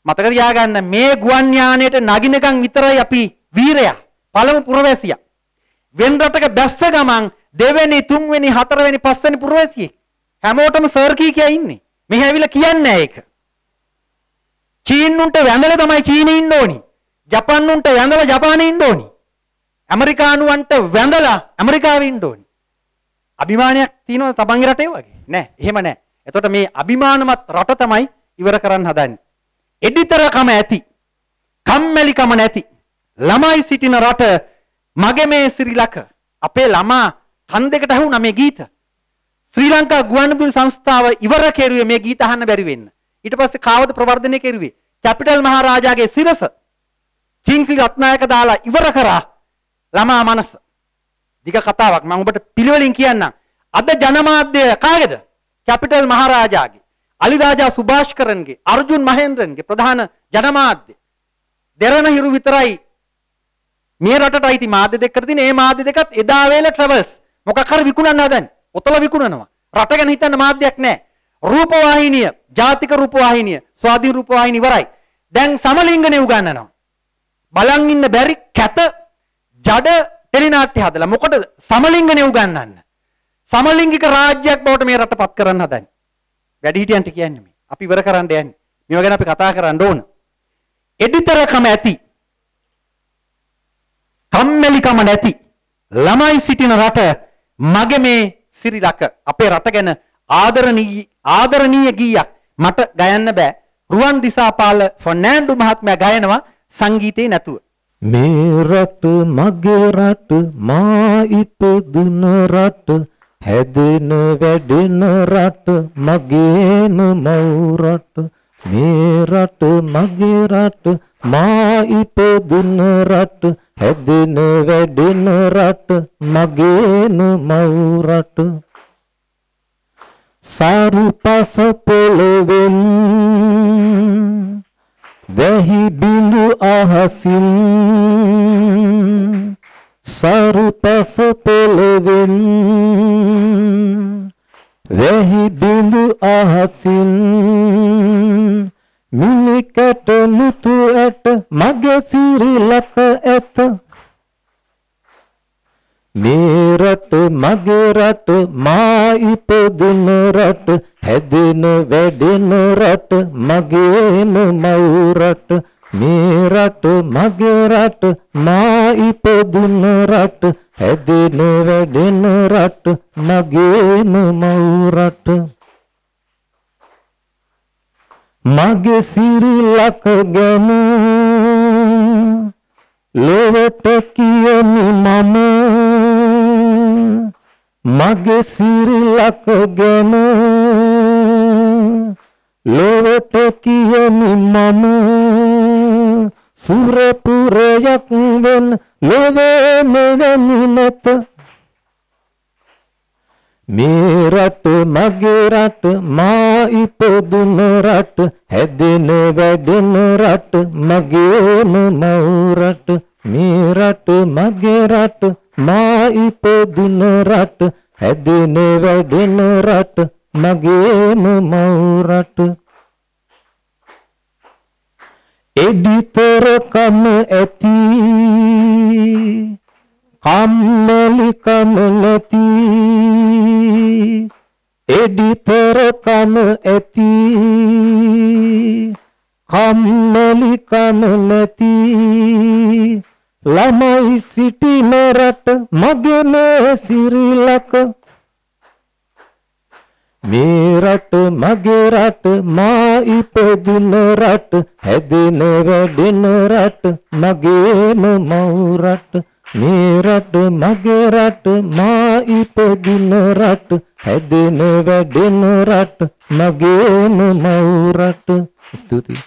මතක තියාගන්න මේ ගුවන් යානයට නගිනකන් විතරයි අපි වීරයා. පළමු පුරවැසියා. වෙන රටක බැස්ස ගමන් දෙවෙනි, තුන්වෙනි, හතරවෙනි, පස්වෙනි පුරවැසියෙක්. හැමෝටම සර් කී කියා ඉන්නේ. මෙහෙ ඇවිල්ලා කියන්නේ ඒක. චීනුන්ට වැඳලා තමයි චීනේ ඉන්න ඕනි. ජපන්නුන්ට වැඳලා ජපානේ ඉන්න ඕනි. ඇමරිකානුවන්ට වැඳලා ඇමරිකාවේ ඉන්න ඕනි. අභිමානයක් තියෙනවද තමන්ගේ රටේ වගේ? නෑ, එහෙම නෑ. එතකොට මේ අභිමානමත් රට තමයි ඉවර කරන්න හදන්නේ. එඩිතරකම ඇති. කම්මැලිකම නැති. ළමයි සිටින රට මගේ මේ ශ්‍රී ලක අපේ ළමා කන් දෙකට ඇහුණා මේ ගීත. ශ්‍රී ලංකා ගුවන්විදුලි සංස්ථාව ඉවර කෙරුවේ මේ ගීත අහන්න බැරි වෙන්න. ඊට පස්සේ කාවද ප්‍රවර්ධනය කෙරුවේ? කැපිටල් මහරජාගේ සිරස කිංස්ලි රත්නායක දාලා ඉවර කරා ළමා මනස. දිග කතාවක් මම ඔබට පිළිවෙලින් කියන්නම්. අද ජනමාධ්‍ය කාගේද? කැපිටල් මහරජාගේ. අලි රාජා සුභාෂ්කරන්ගේ අර්ජුන් මහේන්ද්‍රන්ගේ ප්‍රධාන ජනමාධ්‍ය. දෙරණ හිරු විතරයි මේ රටට අයිති මාධ්‍ය දෙකකට තියෙන ඒ මාධ්‍ය දෙකත් එදා වේල ට්‍රැවල්ස් මොකක් හරි විකුණන්න හදන්නේ. ඔතල විකුණනවා. රට ගැන හිතන්න මාධ්‍යයක් නැහැ. රූපවාහිනිය, ජාතික රූපවාහිනිය, ස්වාධීන රූපවාහිනිය ඉවරයි. දැන් සමලිංගනේ උගන්වනවා. බලන් ඉන්න බැරි කැත ජඩ ටෙලිනාට්‍ය හදලා මොකටද සමලිංගනේ උගන්වන්න. සමලිංගික රාජ්‍යයක් බවට මේ රට පත් කරන්න හදන්නේ. වැඩිහිටියන්ට කියන්නේ මේ. අපි ඉවර කරන්න යන්නේ. මේව ගැන අපි කතා කරන්න ඕන. එඩිතරකම ඇති. කම්මැලිකම නැති. ළමයි සිටින රට මගේ මේ සිරිලක අපේ රට ගැන ආදරණීය ආදරණීය ගීයක් මට ගයන්න බෑ. රුවන් දිසාපාල ෆර්නෑන්ඩු මහත්මයා ගයනවා සංගීතේ නැතුව. මේ රට මගේ රට මා ඉපදුන රට හැදෙන වැඩෙන රට මගේම මව් රට මේ රට මගේ රට මා ඉපදුන රට හැදෙන වැඩෙන රට මගේම මව් රට. සාරුපස පොළොවෙන් දැහි බිඳු අහසින් සරුපස පොළොවෙන් වැහි බිඳු අහසින් මිනිකට මුතු ඇට මගේ සිරිලක ඇත. මේ රට මගේ රට මා ඉපදුන රට හැදෙන වැඩෙන රට මගේම මව් රට. මේ රට මගේ රට මා ඉපදුන රට හැදෙන වැඩෙන රට මගේම මව් රට මගේ සිරිලක ගැන ලොවට කියමි මම. මගේ සිරිලක ගැන ලොවට කියමි මම. සුරපුරයක් වෙන ලොවේ මෙවැනි නැත මේ රට මගේ රට මා ඉපදුන රට හැදෙන වැඩෙන රට මගේම මව් රට. මේ රට මගේ රට මා ඉපදුන රට හැදෙන වැඩෙන රට මගේම මව් රට. එඩිතර කම ඇති කම්මැලිකම නැති එඩිතර කම ඇති කම්මැලිකම නැති ළමයි සිටින රට මගෙන සිරිලක මේ රට මගේ රට මා ඉපදුන රට හැදෙන වැඩෙන රට මගේම මව් රට මේ රට මගේ රට මා ඉපදුන රට හැදෙන වැඩෙන රට මගේම මව් රට ස්තුතියි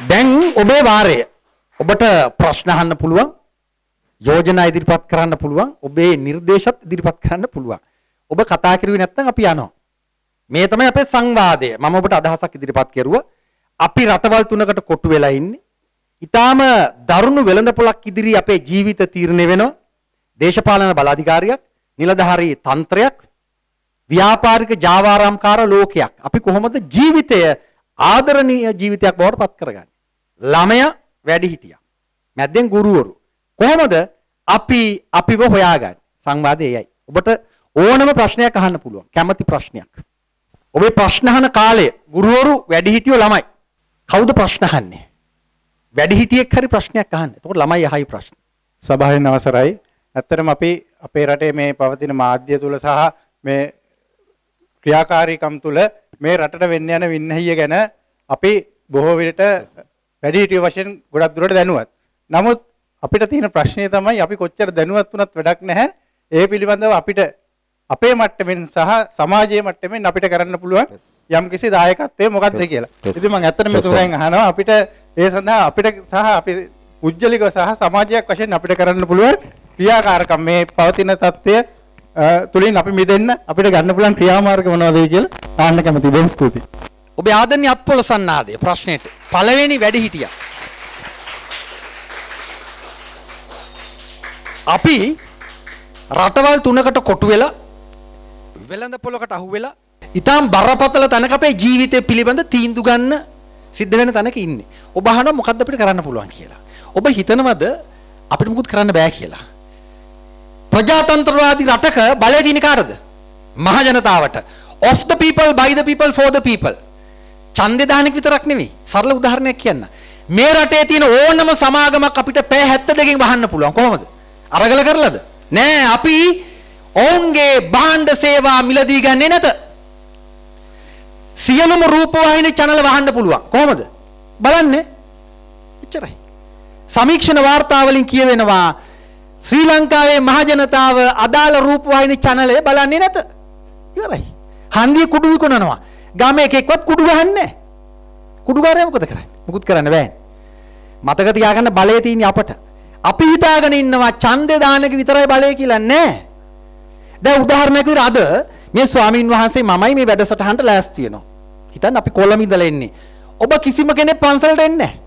දැන් ඔබේ වාරය. ඔබට ප්‍රශ්න අහන්න පුළුවන්. යෝජනා ඉදිරිපත් කරන්න පුළුවන්. ඔබේ නිර්දේශත් ඉදිරිපත් කරන්න පුළුවන්. ඔබ කතා කරුවේ නැත්නම් අපි යනවා. මේ තමයි අපේ සංවාදය. මම ඔබට අදහසක් ඉදිරිපත් කෙරුවා. අපි රටවල් තුනකට කොටු වෙලා ඉන්නේ. ඊටාම දරුණු වෙළඳපොළක් ඉදිරි අපේ ජීවිත තීරණය වෙනවා. දේශපාලන බලාධිකාරියක්, නිලධාරී තන්ත්‍රයක්, ව්‍යාපාරික ජාවාරම්කාර ලෝකයක්. අපි කොහොමද ජීවිතය ආදරණීය ජීවිතයක් බවට පත් කරගන්නේ? ළමයා වැඩි හිටියා. මැද්දෙන් ගුරුවරු. කොහොමද අපි අපිව හොයාගන්නේ? සංවාදය එයයි. ඔබට ඕනම ප්‍රශ්නයක් අහන්න පුළුවන්. කැමති ප්‍රශ්නයක්. ඔබේ ප්‍රශ්න අහන කාලය ගුරුවරු වැඩි හිටියෝ ළමයි. කවුද ප්‍රශ්න අහන්නේ? වැඩි හිටියෙක් හරි ප්‍රශ්නයක් අහන්නේ. එතකොට ළමයි අහයි ප්‍රශ්න. සභාවෙන් අවසරයි. ඇත්තටම අපි අපේ රටේ මේ පවතින මාධ්‍ය තුල සහ මේ ක්‍රියාකාරීකම් තුල මේ රටට වෙන්න යන වින්නහිය ගැන අපි බොහෝ විට වැඩිහිටිය වශයෙන් ගොඩක් දුරට දැනුවත්. නමුත් අපිට තියෙන ප්‍රශ්නේ තමයි අපි කොච්චර දැනුවත් වුණත් වැඩක් නැහැ. ඒ පිළිබඳව අපිට අපේ මට්ටමින් සහ සමාජයේ මට්ටමින් අපිට කරන්න පුළුවන් යම් කිසි දායකත්වය මොකක්ද කියලා. ඉතින් මම ඇත්තටම මෙතුමෙන් අහනවා අපිට ඒ සඳහා අපිට සහ අපි පුජ්‍යලිකව සහ සමාජයක් වශයෙන් අපිට කරන්න පුළුවන් ක්‍රියාකාරකම් මේ පවතින தත්ත්වය තුලින් අපි මිදෙන්න අපිට ගන්න පුළුවන් ක්‍රියාමාර්ග මොනවද කියලා ආන්න කැමතියි. බොහොම ස්තුතියි. ඔබේ ආදරණීය අත්පොළ සන්නාදය ප්‍රශ්නෙට පළවෙනි වැඩි අපි රටවල් තුනකට කොටු වෙලා වෙළඳ පොලකට අහු වෙලා ඊටාම් බරපතල තැනක අපේ ජීවිතය පිළිබඳ තීන්දුව ගන්න සිද්ධ වෙන තැනක ඉන්නේ. ඔබ අහනවා මොකද්ද අපිට කරන්න පුළුවන් කියලා. ඔබ හිතනවද අපිට මුකුත් කරන්න බෑ කියලා? ප්‍රජාතන්ත්‍රවාදී රටක බලය තියෙන කාටද? මහ ජනතාවට. of the people by the people for the people. ඡන්දේ දාන එක විතරක් නෙවෙයි. සරල උදාහරණයක් කියන්න. මේ රටේ තියෙන ඕනම සමාගමක් අපිට පැය 72කින් වහන්න පුළුවන්. කොහොමද? අරගල කරලාද? නෑ අපි ඔවුන්ගේ භාණ්ඩ සේවා මිලදී ගන්නේ නැත. සියලුම රූපවාහිනී channel වහන්න පුළුවන්. කොහොමද? බලන්න එච්චරයි. සමීක්ෂණ වාර්තාවලින් කියවෙනවා ශ්‍රී ලංකාවේ මහජනතාව අදාළ රූපවාහිනී චැනලය බලන්නේ නැත. ඉවරයි. හන්දිය කුඩු විකුණනවා. ගමේ එකෙක්වත් කුඩු ගහන්නේ නැහැ. කුඩුකාරයා මොකද කරන්නේ? මුකුත් කරන්න බෑ. මතක තියාගන්න බලය තියෙන්නේ අපට. අපි හිතාගෙන ඉන්නවා ඡන්දේ දානක විතරයි බලය කියලා නෑ. දැන් උදාහරණයක් විදිහට අද මේ ස්වාමින් වහන්සේ මමයි මේ වැඩසටහනට ලෑස්ති වෙනවා. හිතන්න අපි කොළඹ ඉඳලා එන්නේ. ඔබ කිසිම කෙනෙක් පන්සලට එන්නේ නැහැ.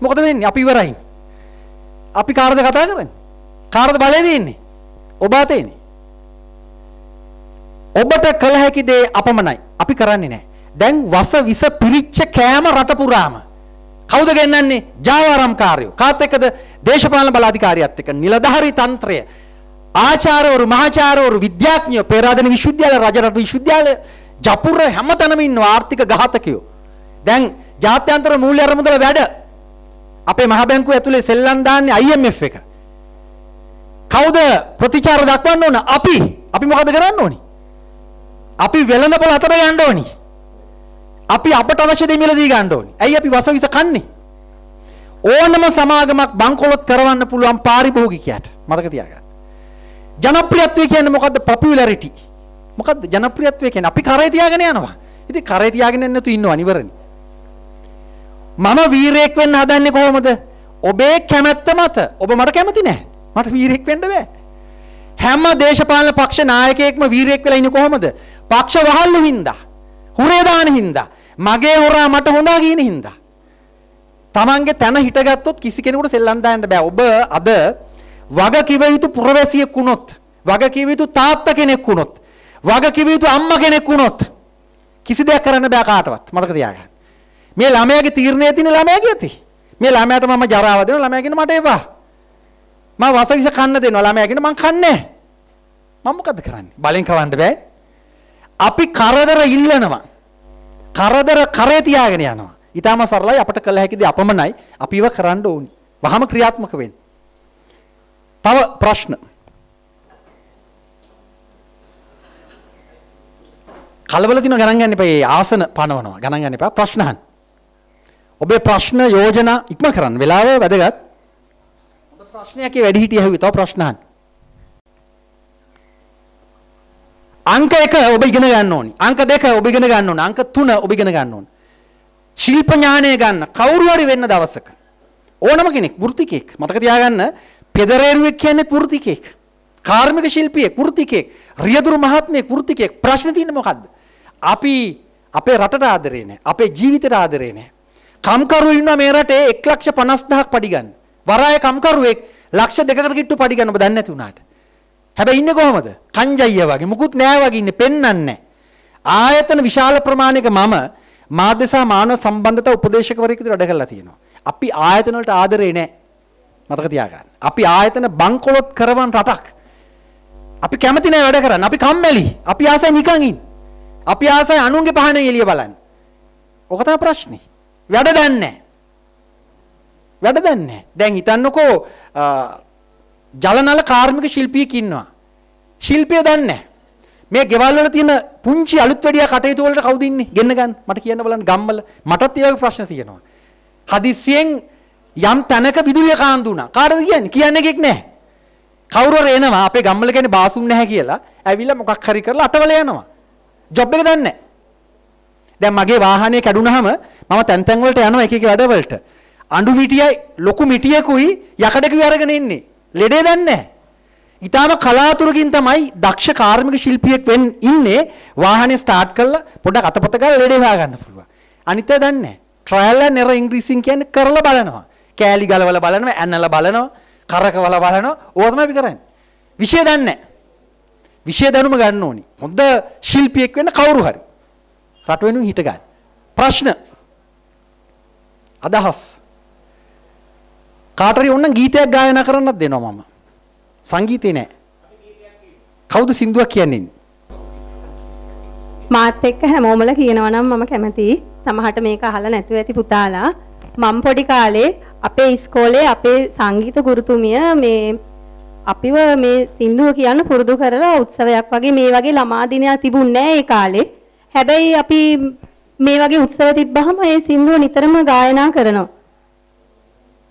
මොකද වෙන්නේ? අපි ඉවරයි. අපි කාටද කතා කරන්නේ? කාටද බලය දෙන්නේ? ඔබ අතේනේ. ඔබට කළ හැකි දේ අපමණයි. අපි කරන්නේ නැහැ. දැන් වස විස පිරිච්ච කෑම රට පුරාම කවුද ගෙන්නන්නේ? ජාවාරම්කාරයෝ. කාත් එක්කද? දේශපාලන බලාධිකාරියත් එක්ක නිලධාරී තන්ත්‍රය. ආචාර්යවරු, මහාචාර්යවරු, විද්‍යාඥයෝ, පෙරාදෙන විශ්වවිද්‍යාල, රජරට විශ්වවිද්‍යාල, ජපුර හැමතැනම ඉන්න ආර්ථික ඝාතකයෝ. දැන් ජාත්‍යන්තර මූල්‍ය අරමුදල වැඩ අපේ මහ බැංකුව ඇතුලේ සෙල්ලම් දාන්නේ IMF එක. කවුද ප්‍රතිචාර දක්වන්න ඕන? අපි. අපි මොකද කරන්න ඕනි? අපි වෙළඳපොළ අතර යන්න ඕනි. අපි අපට අවශ්‍ය දේ මිලදී ගන්න ඕනි. ඇයි අපි වසවිස කන්නේ? ඕනම සමාගමක් බංකොලොත් කරවන්න පුළුවන් පාරිභෝගිකයාට මතක තියාගන්න. ජනප්‍රියත්වය කියන්නේ මොකද්ද? පොපියුලැරිටි. මොකද්ද ජනප්‍රියත්වය කියන්නේ? අපි කරේ තියාගෙන යනවා. ඉතින් කරේ තියාගෙන යන්න නැතු ඉන්නව අනිවරණි. මම වීරයෙක් වෙන්න හදන්නේ කොහොමද? ඔබේ කැමැත්ත මත. ඔබ මට කැමති නෑ. මට වීරයෙක් වෙන්න බෑ. හැම දේශපාලන පක්ෂ නායකයෙක්ම වීරයෙක් වෙලා ඉන්නේ කොහොමද? පක්ෂ වහල්ලු හින්දා. හුරේ දාන හින්දා. මගේ හොරා මට හොඳා කියන හින්දා. තමන්ගේ තැන හිටගත්තොත් කිසි කෙනෙකුට සෙල්ලම් දාන්න බෑ. ඔබ අද වග කිව යුතු පුරවැසියෙක් වුණොත්, වග කිව යුතු තාත්තා කෙනෙක් වුණොත්, වග කිව යුතු අම්මා කෙනෙක් වුණොත් කිසි දෙයක් කරන්න බෑ කාටවත්. මතක තියාගන්න. මේ ළමයාගේ තීරණය තියෙන ළමයාගේ ඇති. මේ ළමයාට මම ජරාව දෙනවා ළමයා කියන මට එපා. මම වසවිස කන්න දෙනවා ළමයා කියන මං කන්නේ මම මොකද කරන්නේ? බලෙන් කවන්න බෑ. අපි කරදර ඉල්ලනවා. කරදර කරේ තියාගෙන යනවා. ඊටාම සරලයි අපට කළ හැකි දේ අපමණයි. අපිව කරන්න ඕනි. වහම ක්‍රියාත්මක වෙන්න. තව ප්‍රශ්න. කලබල තින ගණන් ගන්න එපා. ඒ ආසන පනවනවා. ගණන් ගන්න එපා. ප්‍රශ්න අහන්න. ඔබේ ප්‍රශ්න යෝජනා ඉක්ම කරන්න. වෙලාව වැදගත්. හොඳ ප්‍රශ්නයක් වැඩි හිටිය ඇහුවේ. තව ප්‍රශ්න අහන්න. අංක 1 ඔබ ඉගෙන ගන්න ඕනි. අංක 2 ඔබ ඉගෙන ගන්න ඕනි. අංක 3 ඔබ ඉගෙන ගන්න ඕනි. ශිල්ප ඥානය ගන්න කවුරු හරි වෙන්න දවසක. ඕනම කෙනෙක් වෘත්තිකයෙක්. මතක තියාගන්න පෙදරේරුවෙක් කියන්නේ වෘත්තිකයෙක්. කාර්මික ශිල්පියෙක් වෘත්තිකයෙක්. රියදුරු මහත්මයෙක් වෘත්තිකයෙක්. ප්‍රශ්නේ තියෙන්නේ මොකද්ද? අපි අපේ රටට ආදරේ නැහැ. අපේ ජීවිතයට ආදරේ නැහැ. කම්කරු ඉන්නවා මේ රටේ 150000ක් පඩි ගන්න. වරාය කම්කරුවෙක් ලක්ෂ දෙකකට කිට්ටු පඩි ගන්න ඔබ දන්නේ නැති වුණාට. හැබැයි ඉන්නේ කොහමද? කංජయ్య වගේ මුකුත් නෑ වගේ ඉන්නේ පෙන්වන්නේ ආයතන විශාල ප්‍රමාණයක මම මාධ්‍ය සහ මානව සම්බන්ධතා උපදේශකවරයෙකු විදිහට වැඩ කරලා තියෙනවා. අපි ආයතන වලට ආදරේ නෑ. මතක තියාගන්න. අපි ආයතන බංකොලොත් කරවන් රටක්. අපි කැමති නෑ වැඩ කරන්න. අපි කම්මැලි. අපි ආසයි නිකන් ඉන්න. අපි ආසයි අනුන්ගේ පහනෙන් එළිය බලන්න. ඔක තමයි ප්‍රශ්නේ. වැඩ දන්නේ නෑ. වැඩ දන්නේ නෑ. දැන් හිතන්නකෝ ජලනල කාර්මික ශිල්පියෙක් ඉන්නවා. ශිල්පිය දන්නේ නැහැ. මේ ගෙවල් වල තියෙන පුංචි අලුත් වැඩියා කටයුතු වලට කවුද ඉන්නේ? ගෙන්න ගන්න. මට කියන්න බලන්න ගම්වල මටත් ඒ වගේ ප්‍රශ්න තියෙනවා. හදිස්සියෙන් යම් තැනක විදුලිය කාන්දු වුණා. කාටද කියන්නේ? කියන්නේ එකෙක් නැහැ. කවුරු හරි එනවා අපේ ගම්වල කියන්නේ බාසුම් නැහැ කියලා. ඇවිල්ලා මොකක් හරි කරලා අටවල යනවා. ජොබ් එක දන්නේ නැහැ. දැන් මගේ වාහනේ කැඩුනහම මම තැන් තැන් වලට යනවා එක එක වැඩවලට. අඬු මිටියයි ලොකු මිටියකුයි යකඩකුයි අරගෙන ඉන්නේ. ලෙඩේ දන්නේ නැහැ. ඊටාම කලාතුරකින් තමයි දක්ෂ කාර්මික ශිල්පියෙක් වෙන්න ඉන්නේ වාහනේ ස්ටාර්ට් කරලා පොඩ්ඩක් අතපත ගාලා ලෙඩේ හොයාගන්න පුළුවන්. අනිත් අය දන්නේ නැහැ. ට්‍රයල් ඇන් එරර් ඉංග්‍රීසියෙන් කියන්නේ කරලා බලනවා. කෑලි ගලවලා බලනවා, ඇනලා බලනවා, කරකවලා බලනවා. ඕවා තමයි අපි කරන්නේ. විෂය දන්නේ නැහැ. විෂය දැනුම ගන්න ඕනි. හොඳ ශිල්පියෙක් වෙන්න කවුරු හරි. රට වෙනුවෙන් හිට ගන්න. ප්‍රශ්න. අදහස්. කාටරි ඔන්න ගීතයක් ගායනා කරන්නත් දෙනවා මම. සංගීතේ නෑ. කවුද සින්දුවක් කියන්නේ? මාත් එක්ක හැමෝමල කියනවා නම් මම කැමතියි. සමහරට මේක අහලා නැතුව ඇති පුතාලා. මම පොඩි කාලේ අපේ ඉස්කෝලේ අපේ සංගීත ගුරුතුමිය මේ අපිව මේ සින්දුව කියන්න පුරුදු කරලා උත්සවයක් වගේ මේ වගේ ළමා දිනයක් තිබුණේ නැහැ ඒ කාලේ. හැබැයි අපි මේ වගේ උත්සව තිබ්බහම ඒ සින්දුව නිතරම ගායනා කරනවා.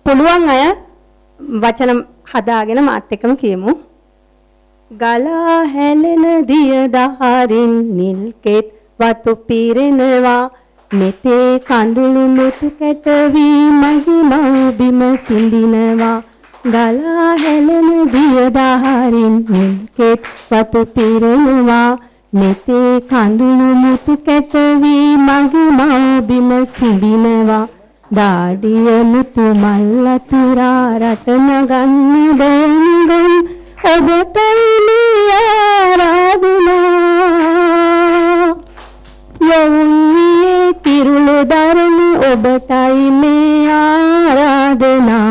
පුළුවන් අය වචන හදාගෙන මාත් එක්කම කියමු. ගලා හැලෙන දිය දහරින් නිල් කෙත් වතු පිරෙනවා. මෙතේ කඳුළු මුතු කැට වී මගේ මව් බිම සිඳිනවා. ගලා හැලෙන දිය දහරින් නිල් කෙත් වතු පිරෙනවා. මෙතේ කඳුළු මුතු කැට වී මගේ මව් බිම සිඳිනවා. දාඩිය මුතු මල් අතුරා රට නගන්න දෙනුගන් ඔබට ආරාධනා යොවුන්ගේ කිරුළු දරන ඔබටයි මේ ආරාධනා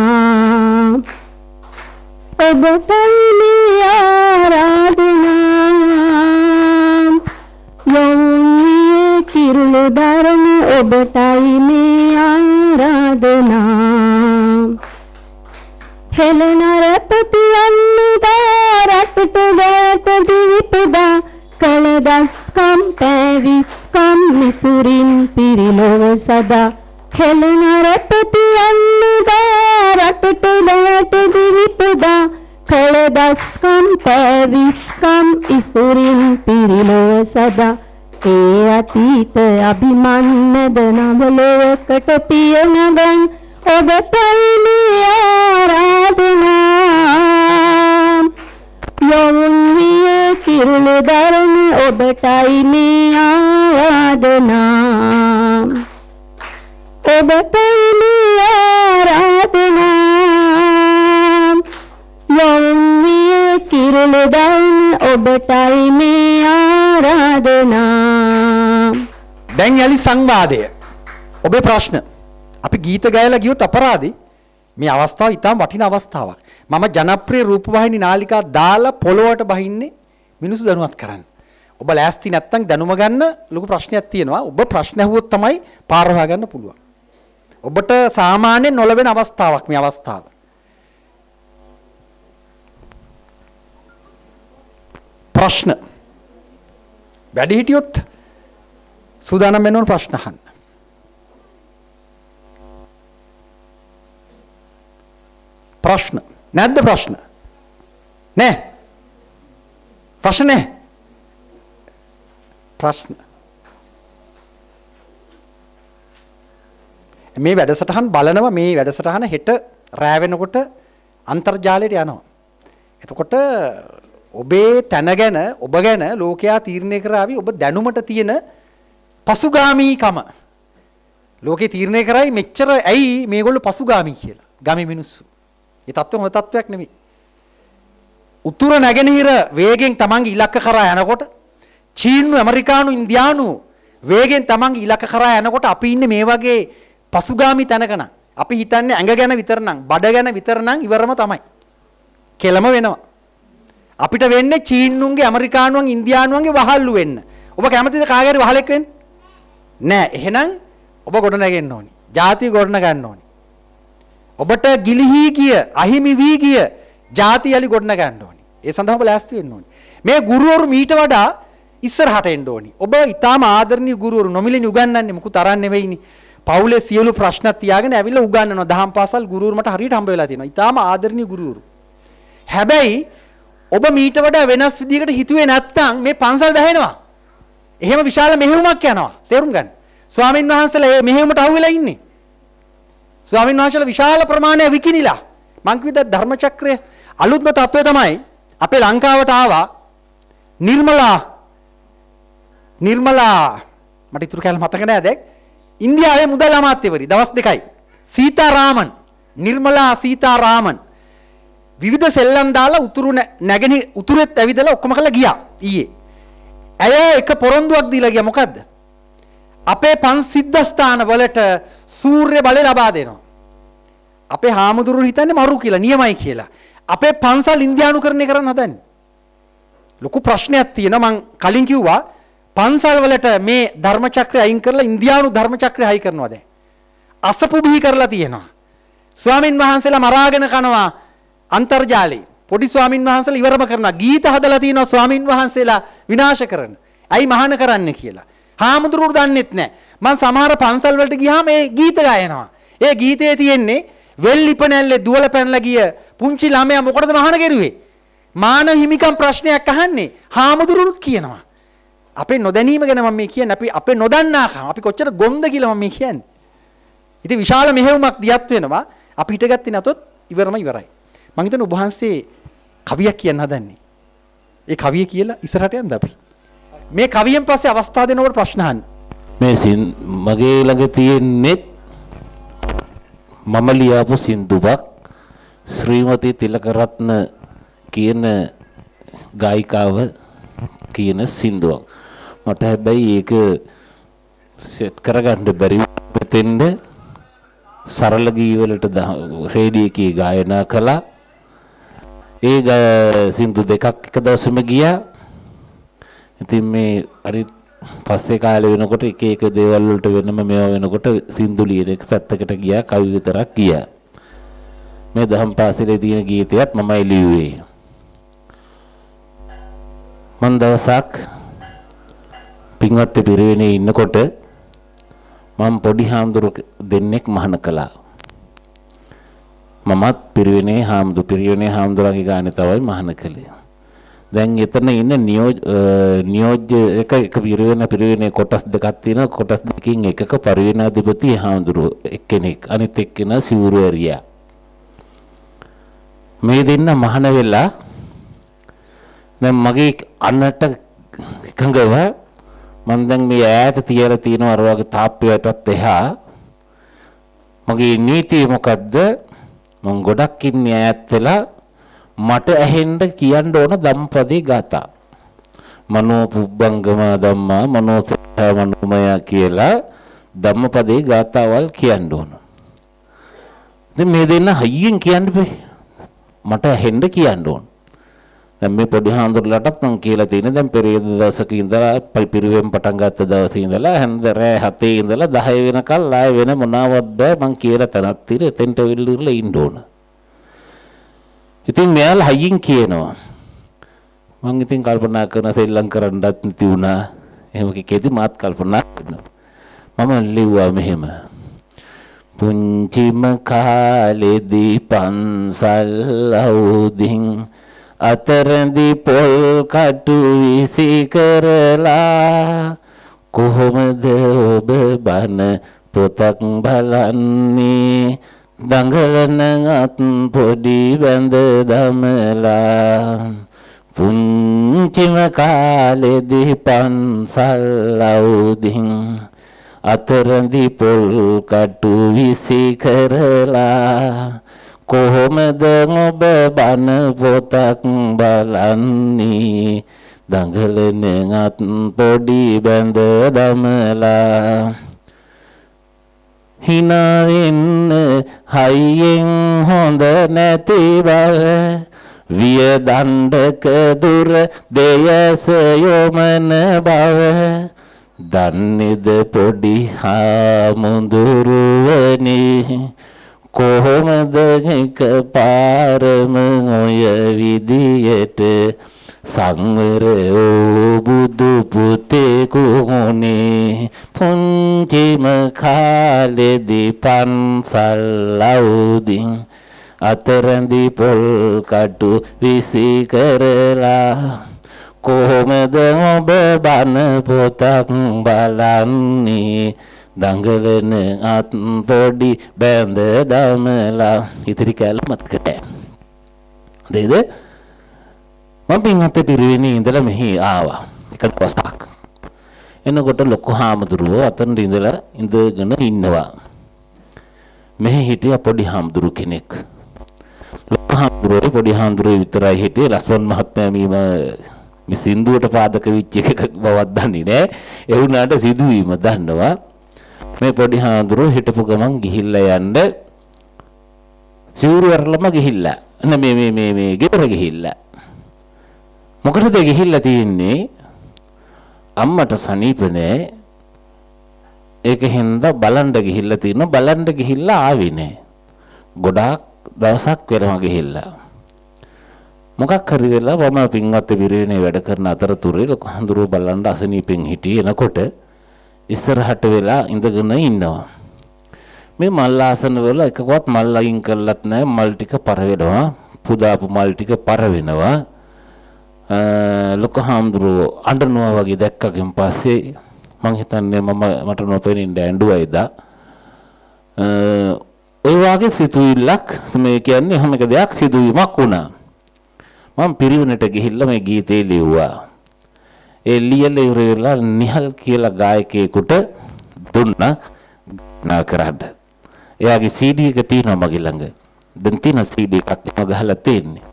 කිරුළු දරන ඔබටයි මේ ආරාධනා. හෙළන රැපති අන්නදා රටට වැට දිවිපදා කළදස්කම් පැවිස්කම් මිසුරින් පිරිලොව සදා. හෙළන රැපති අන්නදා රටට වැට දිවිපදා කළදස්කම් පැවිස්කම් ඉසුරින් පිරිලොව සදා. ඒ අතීත අභිමන්නද නවලොවකට පියනගන් ඔබටයි මේ ආරාධනා යොවුන් විය කිරුළු දරන ඔබටයි මේ ආරාධනා ඔබටයි මේ ආරාධනා යොවුන් විය කිරුළු දරන ඔබටයි මේ ආරාධනා දැන් යලි සංවාදය. ඔබේ ප්‍රශ්න. අපි ගීත ගයලා ගියොත් අපරාධි. මේ අවස්ථාව ඉතාම වටින අවස්ථාවක්. මම ජනප්‍රිය රූපවාහිනී නාලිකා දාලා පොළොවට බහින්නේ මිනිස්සු දැනුවත් කරන්න. ඔබ ලෑස්ති නැත්තම් දැනුම ගන්න ලොකු ප්‍රශ්නයක් තියෙනවා. ඔබ ප්‍රශ්න අහුවොත් තමයි පාර හොයාගන්න පුළුවන්. ඔබට සාමාන්‍යයෙන් නොලැබෙන අවස්ථාවක් මේ අවස්ථාව. ප්‍රශ්න වැඩි හිටියොත් සූදානම් වෙන්න ඕන ප්‍රශ්න අහන්න. ප්‍රශ්න නැද්ද ප්‍රශ්න? නෑ. ප්‍රශ්න නෑ. ප්‍රශ්න. මේ වැඩසටහන් බලනවා මේ වැඩසටහන හෙට රෑ වෙනකොට අන්තර්ජාලයට යනවා. එතකොට ඔබේ තැන ගැන ඔබ ගැන ලෝකයා තීරණය කරાવી ඔබ දැනුමට තියෙන පසුගාමීකම ලෝකේ තීරණය කරයි මෙච්චර ඇයි මේගොල්ලෝ පසුගාමී කියලා ගමේ මිනිස්සු. ඒ තත්ත්වය හොඳ තත්ත්වයක් නෙමෙයි. උතුර නැගෙනහිර වේගෙන් තමන්ගේ ඉලක්ක කරා යනකොට චීනු ඇමරිකානු ඉන්දියානු වේගෙන් තමන්ගේ ඉලක්ක කරා යනකොට අපි ඉන්නේ මේ වගේ පසුගාමි තැනක නම් අපි හිතන්නේ ඇඟ ගැන විතර නම් බඩ ගැන විතර නම් ඉවරම තමයි. කෙලම වෙනවා. අපිට වෙන්නේ චීනුන්ගේ ඇමරිකානුවන් ඉන්දියානුවන්ගේ වහල්ලු වෙන්න. ඔබ කැමතිද කාගේරි වහලෙක් වෙන්න? නෑ. එහෙනම් ඔබ ගොඩ නැගෙන්න ඕනි. ಜಾති ගොඩ නගන්න ඕනි. ඔබට ගිලිහි ගිය, අහිමි වී ගිය ಜಾති යලි ගොඩ නගන්න ඕනි. ඒ සඳහා ඔබ ලෑස්ති වෙන්න ඕනි. මේ ගුරුවරු මීට වඩා ඉස්සරහට එන්න ඕනි. ඔබ ඊටාම ආදරණීය ගුරුවරු නොමිලෙනි උගන්වන්නේ මුකුත් අරන් නෙවෙයිනි. පවුලේ සියලු ප්‍රශ්න තියාගෙන ඇවිල්ලා උගන්වනවා. දහම් පාසල් ගුරුවරු මට හරියට හම්බ වෙලා තියෙනවා. ඊටාම ආදරණීය ගුරුවරු. හැබැයි ඔබ මීට වඩා වෙනස් විදිහකට හිතුවේ නැත්නම් මේ පන්සල් වැහෙනවා. එහෙම විශාල මෙහෙයුමක් යනවා. තේරුම් ගන්න. ස්වාමින් වහන්සේලා මේ මෙහෙයුමට අහු වෙලා ඉන්නේ. ස්වාමින් වහන්සේලා විශාල ප්‍රමාණයක් විකිනිලා. මං කිව්ද ධර්ම චක්‍රය අලුත්ම තත්වය තමයි අපේ ලංකාවට ආවා නිර්මලා නිර්මලා මට ඉතුරු කැල මතක නෑ දැන් ඉන්දියාවේ මුදල් අමාත්‍යවරි දවස් දෙකයි සීතාරාමන් නිර්මලා සීතාරාමන් විවිධ සෙල්ලම් දාලා උතුරු නැගෙන උතුරෙත් ඇවිදලා ඔක්කොම කරලා ගියා ඊයේ. ඇය එක පොරොන්දුවක් දීලා ගියා මොකද්ද? අපේ පන් සිද්ධස්ථාන වලට සූර්ය බලය ලබා දෙනවා. අපේ හාමුදුරුවෝ හිතන්නේ මරු කියලා නියමයි කියලා. අපේ පන්සල් ඉන්දියානුකරණය කරන්න හදන්නේ. ලොකු ප්‍රශ්නයක් තියෙනවා මං කලින් කිව්වා පන්සල් වලට මේ ධර්ම චක්‍රය අයින් කරලා ඉන්දියානු ධර්ම චක්‍රය හයි කරනවා දැන්. අසපු බිහි කරලා තියෙනවා. ස්වාමින් වහන්සේලා මරාගෙන කනවා අන්තර්ජාලේ පොඩි ස්වාමින් වහන්සේලා ඉවරම කරනවා ගීත හදලා තියෙනවා ස්වාමින් වහන්සේලා විනාශ කරන. ඇයි මහාන කරන්න කියලා. හාමුදුරුවෝ දන්නෙත් නැහැ. මම සමහර පන්සල් වලට ගියාම ඒ ගීත ගායනවා. ඒ ගීතයේ තියෙන්නේ වෙල්ලිප නැල්ලේ දුවල පැනලා ගිය පුංචි ළමයා මොකටද මහාන කෙරුවේ? මාන හිමිකම් ප්‍රශ්නයක් අහන්නේ. හාමුදුරුවෝත් කියනවා. අපේ නොදැනීම ගැන මම මේ කියන්නේ අපි අපේ නොදන්නාකම අපි කොච්චර ගොන්ද කියලා මම මේ කියන්නේ. ඉතින් විශාල මෙහෙයුමක් දියත් වෙනවා. අපි හිටගත්තේ නැතොත් ඉවරම ඉවරයි. මම හිතන්නේ ඔබ වහන්සේ කවියක් කියන්න හදන්නේ. ඒ කවිය කියලා ඉස්සරහට යන්න අපි. මේ කවියෙන් පස්සේ අවස්ථාව දෙනකොට ප්‍රශ්න අහන්න. මේ සින් මගේ ළඟ තියෙන්නේ මම ලියාපු සින්දුවක් ශ්‍රීමති තිලකරත්න කියන ගායිකාව කියන සින්දුවක්. මට හැබැයි ඒක සෙට් කරගන්න බැරි මෙතෙන්ද සරල ගීවලට රේඩියෝ එකේ ගායනා කළා. ඒ ගා- සින්දු දෙකක් එක දවසෙම ගියා. ඉතින් මේ අරි පස්සේ කාලේ වෙනකොට එක එක දේවල් වලට වෙනම මේවා වෙනකොට සින්දු ලියන එක පැත්තකට ගියා කවි විතරක් ගියා. මේ දහම් පාසලේ තියෙන ගීතයත් මමයි ලියුවේ. මන් දවසක් පින්වත් පිරිවෙනේ ඉන්නකොට මම පොඩි හාමුදුරු දෙන්නෙක් මහාන කළා. මමත් පිරිවෙනේ හාමුදුරු පිරිවෙනේ හාමුදුරන්ගේ ගානේ තමයි මහාන කළේ. දැන් එතන ඉන්න නියෝජ නියෝජ්‍ය එක එක පිරිවෙන පිරිවෙනේ කොටස් දෙකක් තියෙනවා. කොටස් දෙකකින් එකක පරිවෙනාධිපති හාමුදුරුව එක්කෙනෙක්. අනිත් එක්කෙනා සිවුරුවරියා. මේ දෙන්න මහාන වෙලා දැන් මගේ අන්නට එකඟව මම දැන් මේ ඈත තියලා තියෙන අර වගේ තාප්පයටත් එහා මගේ නීතිය මොකද්ද? මම ගොඩක් ඉන්නේ ඈත් වෙලා මට ඇහෙන්න කියන්න ඕන ධම්පදේ ගාථා මනෝ පුබ්බංගම ධම්මා මනෝ සත්‍ය මනෝමය කියලා ධම්මපදේ ගාථාවල් කියන්න ඕන. දැන් මේ දෙන්න හයියෙන් කියන්න බෑ. මට ඇහෙන්න කියන්න ඕන. දැන් මේ පොඩි හාමුදුරුවලටත් මම කියලා තියෙන දැන් පෙරේද දවසක ඉඳලා පිරිවෙන් පටන් ගත්ත දවසේ ඉඳලා හැන්ද රෑ 7 ඉඳලා 10 වෙනකල් ආය වෙන මොනවත් බෑ මං කියලා තනක් තියෙන එතෙන්ට විල්ලිරලා ඉන්න ඕන. ඉතින් මෙයාලා හයියෙන් කියනවා. මං ඉතින් කල්පනා කරන සෙල්ලම් කරන්නත් නැති වුණා. එහෙම කිකේදී මාත් කල්පනා කරනවා. මම ලිව්වා මෙහෙම. පුංචිම කාලෙදී පන්සල් අවුදින් අතරදි පොල් කටු විසි කරලා කොහොමද ඔබ බන පොතක් බලන්නේ? දඟලන අත් පොඩි බැඳ දමලා පුංචිම කාලෙදි පන්සල් අවුදින් අතරදි පොල් කටු විසි කරලා කොහොමද ඔබ බන පොතක් බලන්නේ? දඟලන අත් පොඩි බැඳ දමලා. හිනාවෙන්න හයියෙන් හොඳ නැති බව විය දණ්ඩක දුර දෙයස යොමන බව. දන්නේද පොඩි හාමුදුරුවනේ කොහොමද එක පාරම ඔය විදියට සංවර වූ බුදු පුතෙකු වුණේ? පුංචිම කාලෙදී පන්සල් අවුදින් අතරඳි පොල් කටු විසි කරලා කොහොමද ඔබ බන පොතක් බලන්නේ? දඟලන අත් පොඩි බැඳ දමලා ඉතිරි කැල මතකට දෙද? මම පින්හත පිරිවෙනේ ඉඳලා මෙහි ආවා. එක දවසක් එනකොට ලොකු හාමුදුරුවෝ අතන ඉඳලා ඉඳගෙන ඉන්නවා. මෙහි හිටිය පොඩි හාමුදුරු කෙනෙක්. ලොකු හාමුදුරුවෝ පොඩි හාමුදුරුවෝ විතරයි හිටියේ. ලස්මන් මහත්මයා මීම මේ සින්දුවට පාදක වෙච්ච එක බවක් දන්නේ නෑ. ඒ වුණාට සිදුවීම දන්නවා. මේ පොඩි හාමුදුරුවෝ හිටපු ගමන් ගිහිල්ලා යන්න. සිවුරු ඇරලම ගිහිල්ලා. නේ මේ මේ මේ මේ ගෙදර ගිහිල්ලා. මොකටද ගිහිල්ලා තියෙන්නේ? අම්මට සනීප නෑ. ඒක හින්දා බලන්න ගිහිල්ලා තියෙනවා. බලන්න ගිහිල්ලා ආවේ නෑ. ගොඩාක් දවසක් වෙනවා ගිහිල්ලා. මොකක් හරි වෙලා මම පින්වත් පිරිවෙනේ වැඩ කරන අතරතුරේ ලොකු හඳුරුව බලන්න අසනීපෙන් හිටියේ එනකොට ඉස්සරහට වෙලා ඉඳගෙන ඉන්නවා. මේ මල් ආසන වල එකකවත් මල් අයින් කරලත් නැහැ මල් ටික පර වෙනවා. පුදාපු මල් ටික පර වෙනවා. ලොකු හාමුදුරුවෝ අඬනවා වගේ දැක්කගෙන් පස්සේ මං හිතන්නේ මම මට නොපෙනින්න ඇඬුවයිදා. ඔය වාගේ සිතුවිල්ලක් මේ කියන්නේ හැම එක දෙයක් සිදුවීමක් වුණා. මම පිරිවෙනට ගිහිල්ලා මේ ගීතේ ලිව්වා. ඒ ලියලා ඉවර වෙලා නිහල් කියලා ගායකයෙකුට දුන්නා නා කරන්න. එයාගේ CD එක තියෙනවා මගේ ළඟ. දැන් තියෙන CD එකක් මම ගහලා තියෙන්නේ.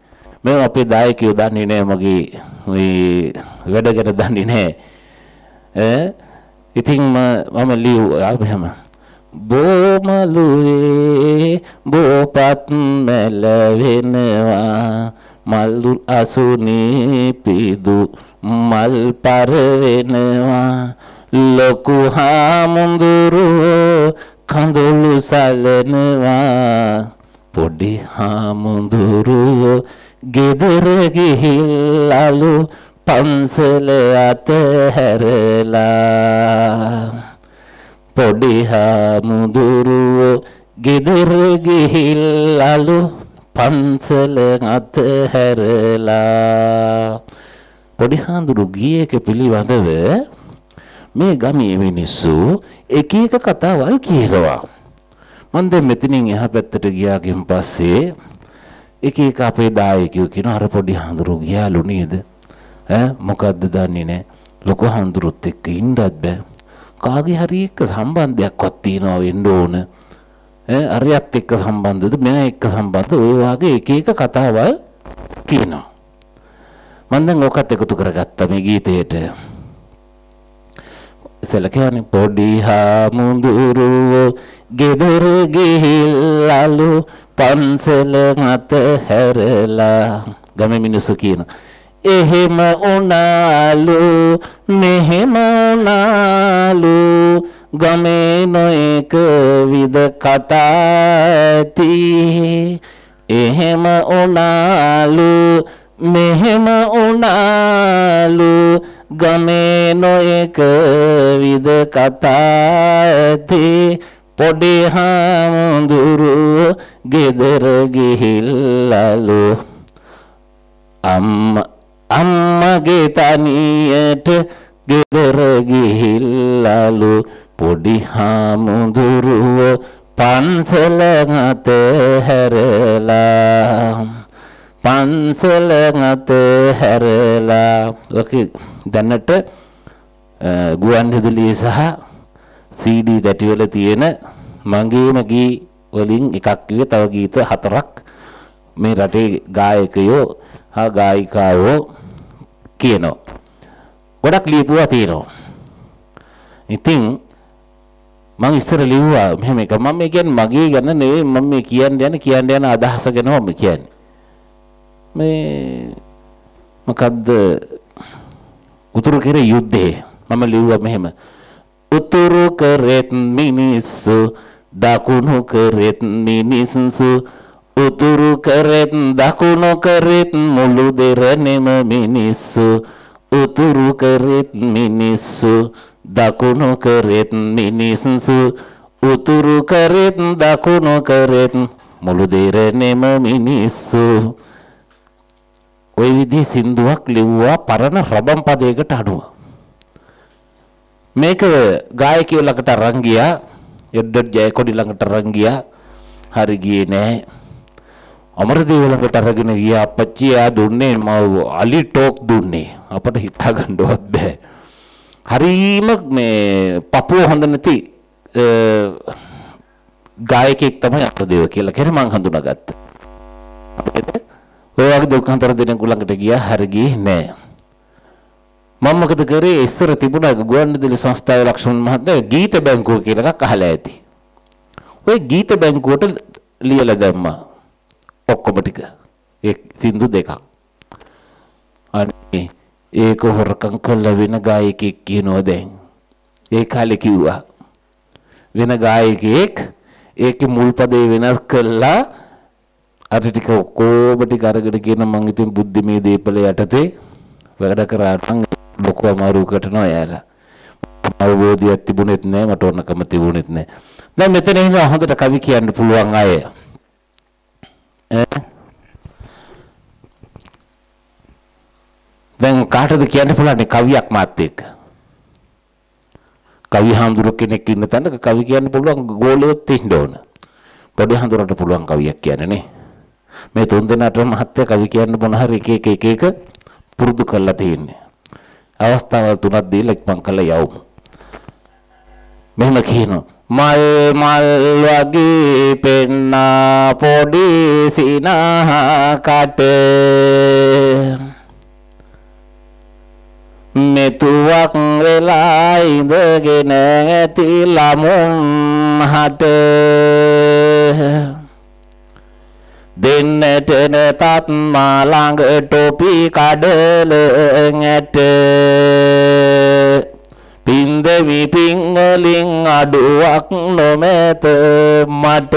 මේ අපේ දායකයෝ දන්නේ නැහැ මගේ මේ වැඩ ගැන දන්නේ නැහැ. ඈ ඉතින් මම ලියුවා මෙහෙම බෝමලුවේ බෝපත් මැල වෙනවා මල් අසුනී පිදු මල් පර වෙනවා ලොකු හාමුදුරු කඳුළු සලනවා. පොඩි හාමුදුරුවෝ ගෙදර ගිහිල්ලලු පන්සල අතහැරලා. පොඩි හාමුදුරුවෝ ගෙදර ගිහිල්ලලු පන්සල අතහැරලා. පොඩි හාමුදුරු ගිය එක පිළිබඳව මේ ගමේ මිනිස්සු එක එක කතාවල් කියනවා. මම දැන් මෙතනින් එහා පැත්තට ගියාගෙන් පස්සේ එක එක අපේ දායකයෝ කියන අර පොඩි හාමුදුරු ගියාලු නේද? ඈ මොකද්ද දන්නේ නැහැ ලොකු හාමුදුරුත් එක්ක ඉන්නත් බෑ. කාගේ හරි එක්ක සම්බන්ධයක්වත් තියනවා වෙන්න ඕන. ඈ අරයත් එක්ක සම්බන්ධද මෙයා එක්ක සම්බන්ධ ඔය වගේ එක එක කතාවල් කියනවා. මම දැන් ඔකත් එකතු කරගත්තා මේ ගීතයට. ඉතල කියන්නේ පොඩි හාමුදුරුවෝ ගෙදර ගිහිල්ලලු පන්සල මත හැරලා. ගමේ මිනිස්සු කියනවා එහෙම උනාලු මෙහෙම උනාලු ගමේ නොඑක විද කතා ඇති. එහෙම උනාලු මෙහෙම උනාලු ගමේ නොඑක විද කතා ඇති. පොඩි හාමුදුරු ගෙදර ගිහිල්ලලු. අම්මා අම්මගේ තනියට ගෙදර ගිහිල්ලලු. පොඩි හාමුදුරුව පන්සල අත හැරලා පන්සල අත හැරලා ඔක දැනට ගුවන් විදුලිය සහ CD තැටිවල තියෙන මගේම ගී වලින් එකක් කිව්වේ තව ගීත හතරක් මේ රටේ ගායකයෝ හා ගායිකාවෝ කියනවා. ගොඩක් ලියපුවා තියෙනවා. ඉතින් මම ඉස්සර ලිව්වා මෙහෙම එක මම මේ කියන්නේ මගේ ගැන නෙවෙයි මම මේ කියන්න යන කියන්න යන අදහස ගැන මම කියන්නේ. මේ මොකද්ද? උතුරු කෙර යුද්ධේ මම ලිව්වා මෙහෙම. උතුරු කරෙත් මිනිස්සු දකුණු කරෙත් මිනිස්සු. උතුරු කරෙත් දකුණු කරෙත් මුළු දෙරණෙම මිනිස්සු. උතුරු කරෙත් මිනිස්සු දකුණු කරෙත් මිනිස්සු. උතුරු කරෙත් දකුණු කරෙත් මුළු දෙරණෙම මිනිස්සු. ওই විදිහේ සින්දුවක් ලිව්වා පරණ රබම් පදයකට අනුව. මේක ගායකයෝ ළඟට අරන් ගියා එඩ්ඩඩ් ජයකොඩි ළඟට අරන් ගියා. හරි ගියේ නෑ. අමරදේව ළඟට අරගෙන ගියා. අපච්චි එයා දුන්නේ මව අලි ටෝක් දුන්නේ. අපට හිතා ගන්නවත් බෑ. හරීම මේ පපුව හොඳ නැති ගායකයෙක් තමයි අපරදේව කියලා. කෙනෙක් මං හඳුනාගත්තා. ඔය වගේ දුක්ඛන්තර දෙනෙකු ළඟට ගියා හරි ගියේ නෑ මම මොකද කරේ ඉස්සර තිබුණා ගුවන්විදුලි සංස්ථාවේ ලක්ෂ්මන් මහත්තයා ගීත බැංකුව කියලා එකක් අහලා ඇති. ওই ගීත බැංකුවට ලියලා දැම්මා. ඔක්කොම ටික. ඒ සින්දු දෙකක්. අනේ ඒක හොරකම් කළා වෙන ගායකයෙක් කියනවා දැන්. ඒ කාලේ කිව්වා. වෙන ගායකයෙක් ඒකේ මුල් පදේ වෙනස් කළා අර ටික ඔක්කොම ටික අරගෙන කියන මං ඉතින් බුද්ධිමේ දීපල යටතේ වැඩ කරා නම් ලොකු අමාරුවකට නෝ යාලා. අවබෝධයක් තිබුණෙත් නැහැ මට ඕනකම තිබුණෙත් නැහැ. දැන් මෙතන ඉන්න හොඳට කවි කියන්න පුළුවන් අය. ඈ දැන් කාටද කියන්න පුළුවන් කවියක් මාත් එක්ක? කවි හඳුරු කෙනෙක් ඉන්න තැනක කවි කියන්න පුළුවන් ගෝලියොත් ඉන්න ඕන. පොඩි හඳුරට පුළුවන් කවියක් කියන්න නේ. මේ තුන් දෙනාට මහත්ය කවි කියන්න මොන හරි එක එක එක එක පුරුදු කරලා තියෙන්නේ. අවස්ථාවල් තුනක් දීලා ඉක්මන් කරලා යවමු. මෙහෙම කියනවා මල් මල් වගේ පෙන්නා පොඩි සිනහකට මෙතුවක් වෙලා ඉඳගෙන ඇති ළමුන් හට දෙන්නට නැතත් මා ළඟ ටොපි කඩල ඇට පින්දවි පිංගලින් අඩුවක් නොමැත මට.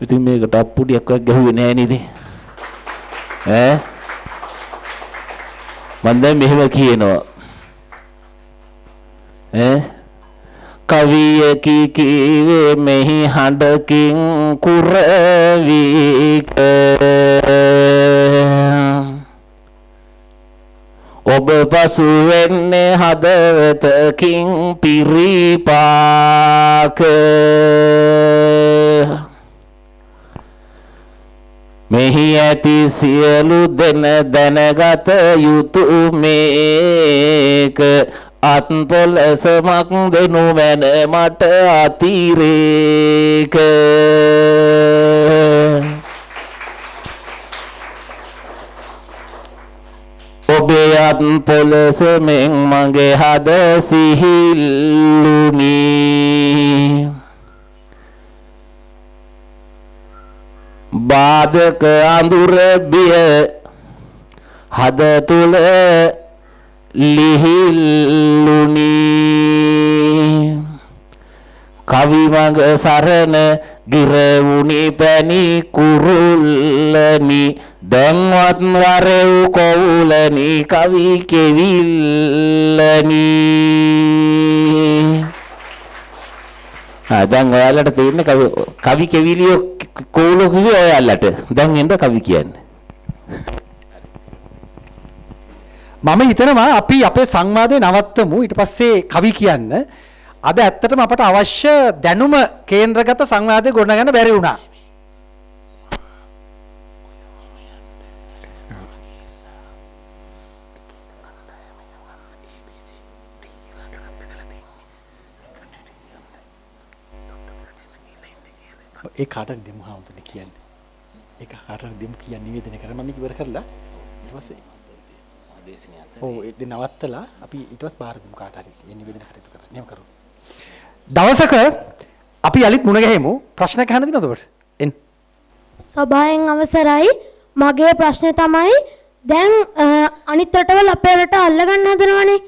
ඉතින් මේකට අප්පුඩියක් ගැහුවේ නෑ නේද. ඈ? මම දැන් මෙහෙම කියනවා. ඈ? කවිය කීකීවේ මෙහි හඬකින් කුරවීක. ඔබ පසු වෙන්නේ හදවතකින් පිරිපාක. මෙහි ඇති සියලු දෙන දැනගත යුතු මේක. අත්පොලසමක් දෙනු මැන මට අතිරේක. ඔබේ අත් පොලසමෙන් මගේ හද සිහිල්ලුනි. බාධක අඳුර බිය හද තුල ලිහිල්ලුනි. කවි මඟ සරණ ගිරවුනි පැණි කුරුල්ලනි. දැන්වත් වරෙව් කොවුලනි කවි කෙවිල්ලනි. ආ දැන් ඔයාලට තියෙන්නේ කවි කවි කෙවිලියෝ කෝලෝ කිව්වේ ඔයාලට. දැන් එන්න කවි කියන්නේ? මම හිතනවා අපි අපේ සංවාදය නවත්තමු ඊට පස්සේ කවි කියන්න අද ඇත්තටම අපට අවශ්‍ය දැනුම කේන්ද්‍රගත සංවාදය ගොඩනගන්න බැරි වුණා. ඒ කාටට දෙමු හාමුදුරනේ කියන්නේ. ඒක කාටට දෙමු කියන්න නිවේදනය කරා මම ඉවර කරලා ඊට පස්සේ ඔව් ඒ නවත්තලා අපි ඊට පස්සේ බාර දෙමු කාට හරි ඒ නිවේදන කටයුතු කරන්න. එහෙම කරමු. දවසක අපි යලිත් මුණ ගැහෙමු. ප්‍රශ්න අහන්න දිනවද ඔබට? එන්න. සභාවෙන් අවසරයි මගේ ප්‍රශ්නේ තමයි දැන් අනිත් රටවල් අපේ රට අල්ලගන්න හදනවනේ.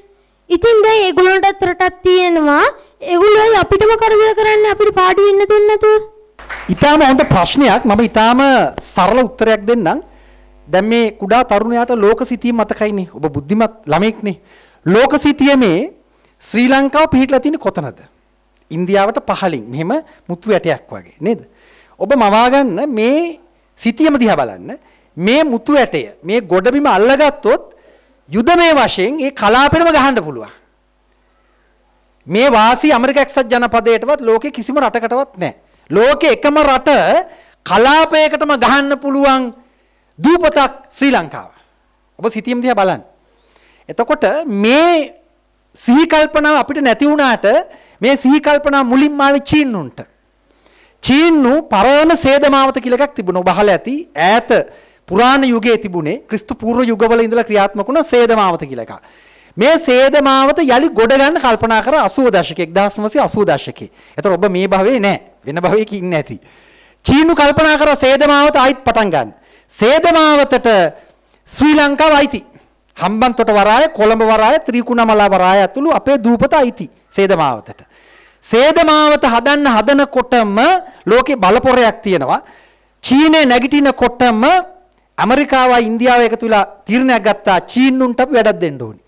ඉතින් දැන් ඒගොල්ලන්ටත් රටක් තියෙනවා. ඒගොල්ලෝ අපිටම කරදර කරන්නේ අපිට පාඩු වෙන්න දෙන්නේ නැතුව. ඊටාම හොඳ ප්‍රශ්නයක් මම ඊටාම සරල උත්තරයක් දෙන්නම්. දැන් මේ කුඩා තරුණයාට ලෝක සිතිය මතකයිනේ. ඔබ බුද්ධිමත් ළමෙක්නේ. ලෝක සිතියමේ ශ්‍රී ලංකාව පිහිටලා තියෙන්නේ කොතනද? ඉන්දියාවට පහළින් මෙහෙම මුතු ඇටයක් වගේ නේද? ඔබ මවා ගන්න මේ සිතියම දිහා බලන්න. මේ මුතු ඇටය මේ ගොඩබිම අල්ලගත්තොත් යුදමේ වශයෙන් ඒ කලාපෙටම ගහන්න පුළුවන්. මේ වාසි ඇමරික එක්සත් ජනපදයටවත් ලෝකේ කිසිම රටකටවත් නැහැ. ලෝකේ එකම රට කලාපයකටම ගහන්න පුළුවන් දූපතක් ශ්‍රී ලංකාව. ඔබ සිතියම් දිහා බලන්න. එතකොට මේ සිහි කල්පනාව අපිට නැති වුණාට මේ සිහි කල්පනාව මුලින්ම ආවේ චීනුන්ට. චීන්නු පරණ සේදමාවත කියලා එකක් තිබුණා. ඔබ අහලා ඇති ඈත පුරාණ යුගයේ තිබුණේ ක්‍රිස්තු පූර්ව යුගවල ඉඳලා ක්‍රියාත්මක වුණ සේදමාවත කියලා එකක්. මේ සේදමාවත යලි ගොඩ ගන්න කල්පනා කර 80 දශකයේ 1980 දශකයේ. එතකොට ඔබ මේ භවයේ නැහැ. වෙන භවයක ඉන්නේ නැති. චීනු කල්පනා කර සේදමාවත ආයිත් පටන් ගන්න. සේදමාවතට ශ්‍රී ලංකාව අයිති. හම්බන්තොට වරාය, කොළඹ වරාය, ත්‍රිකුණමල වරාය ඇතුළු අපේ දූපත අයිති සේදමාවතට. සේදමාවත හදන්න හදනකොටම ලෝකේ බලපොරයක් තියෙනවා. චීනේ නැගිටිනකොටම ඇමරිකාව ඉන්දියාව එකතු වෙලා තීරණයක් ගත්තා චීනුන්ට අපි වැඩක් දෙන්න ඕනි.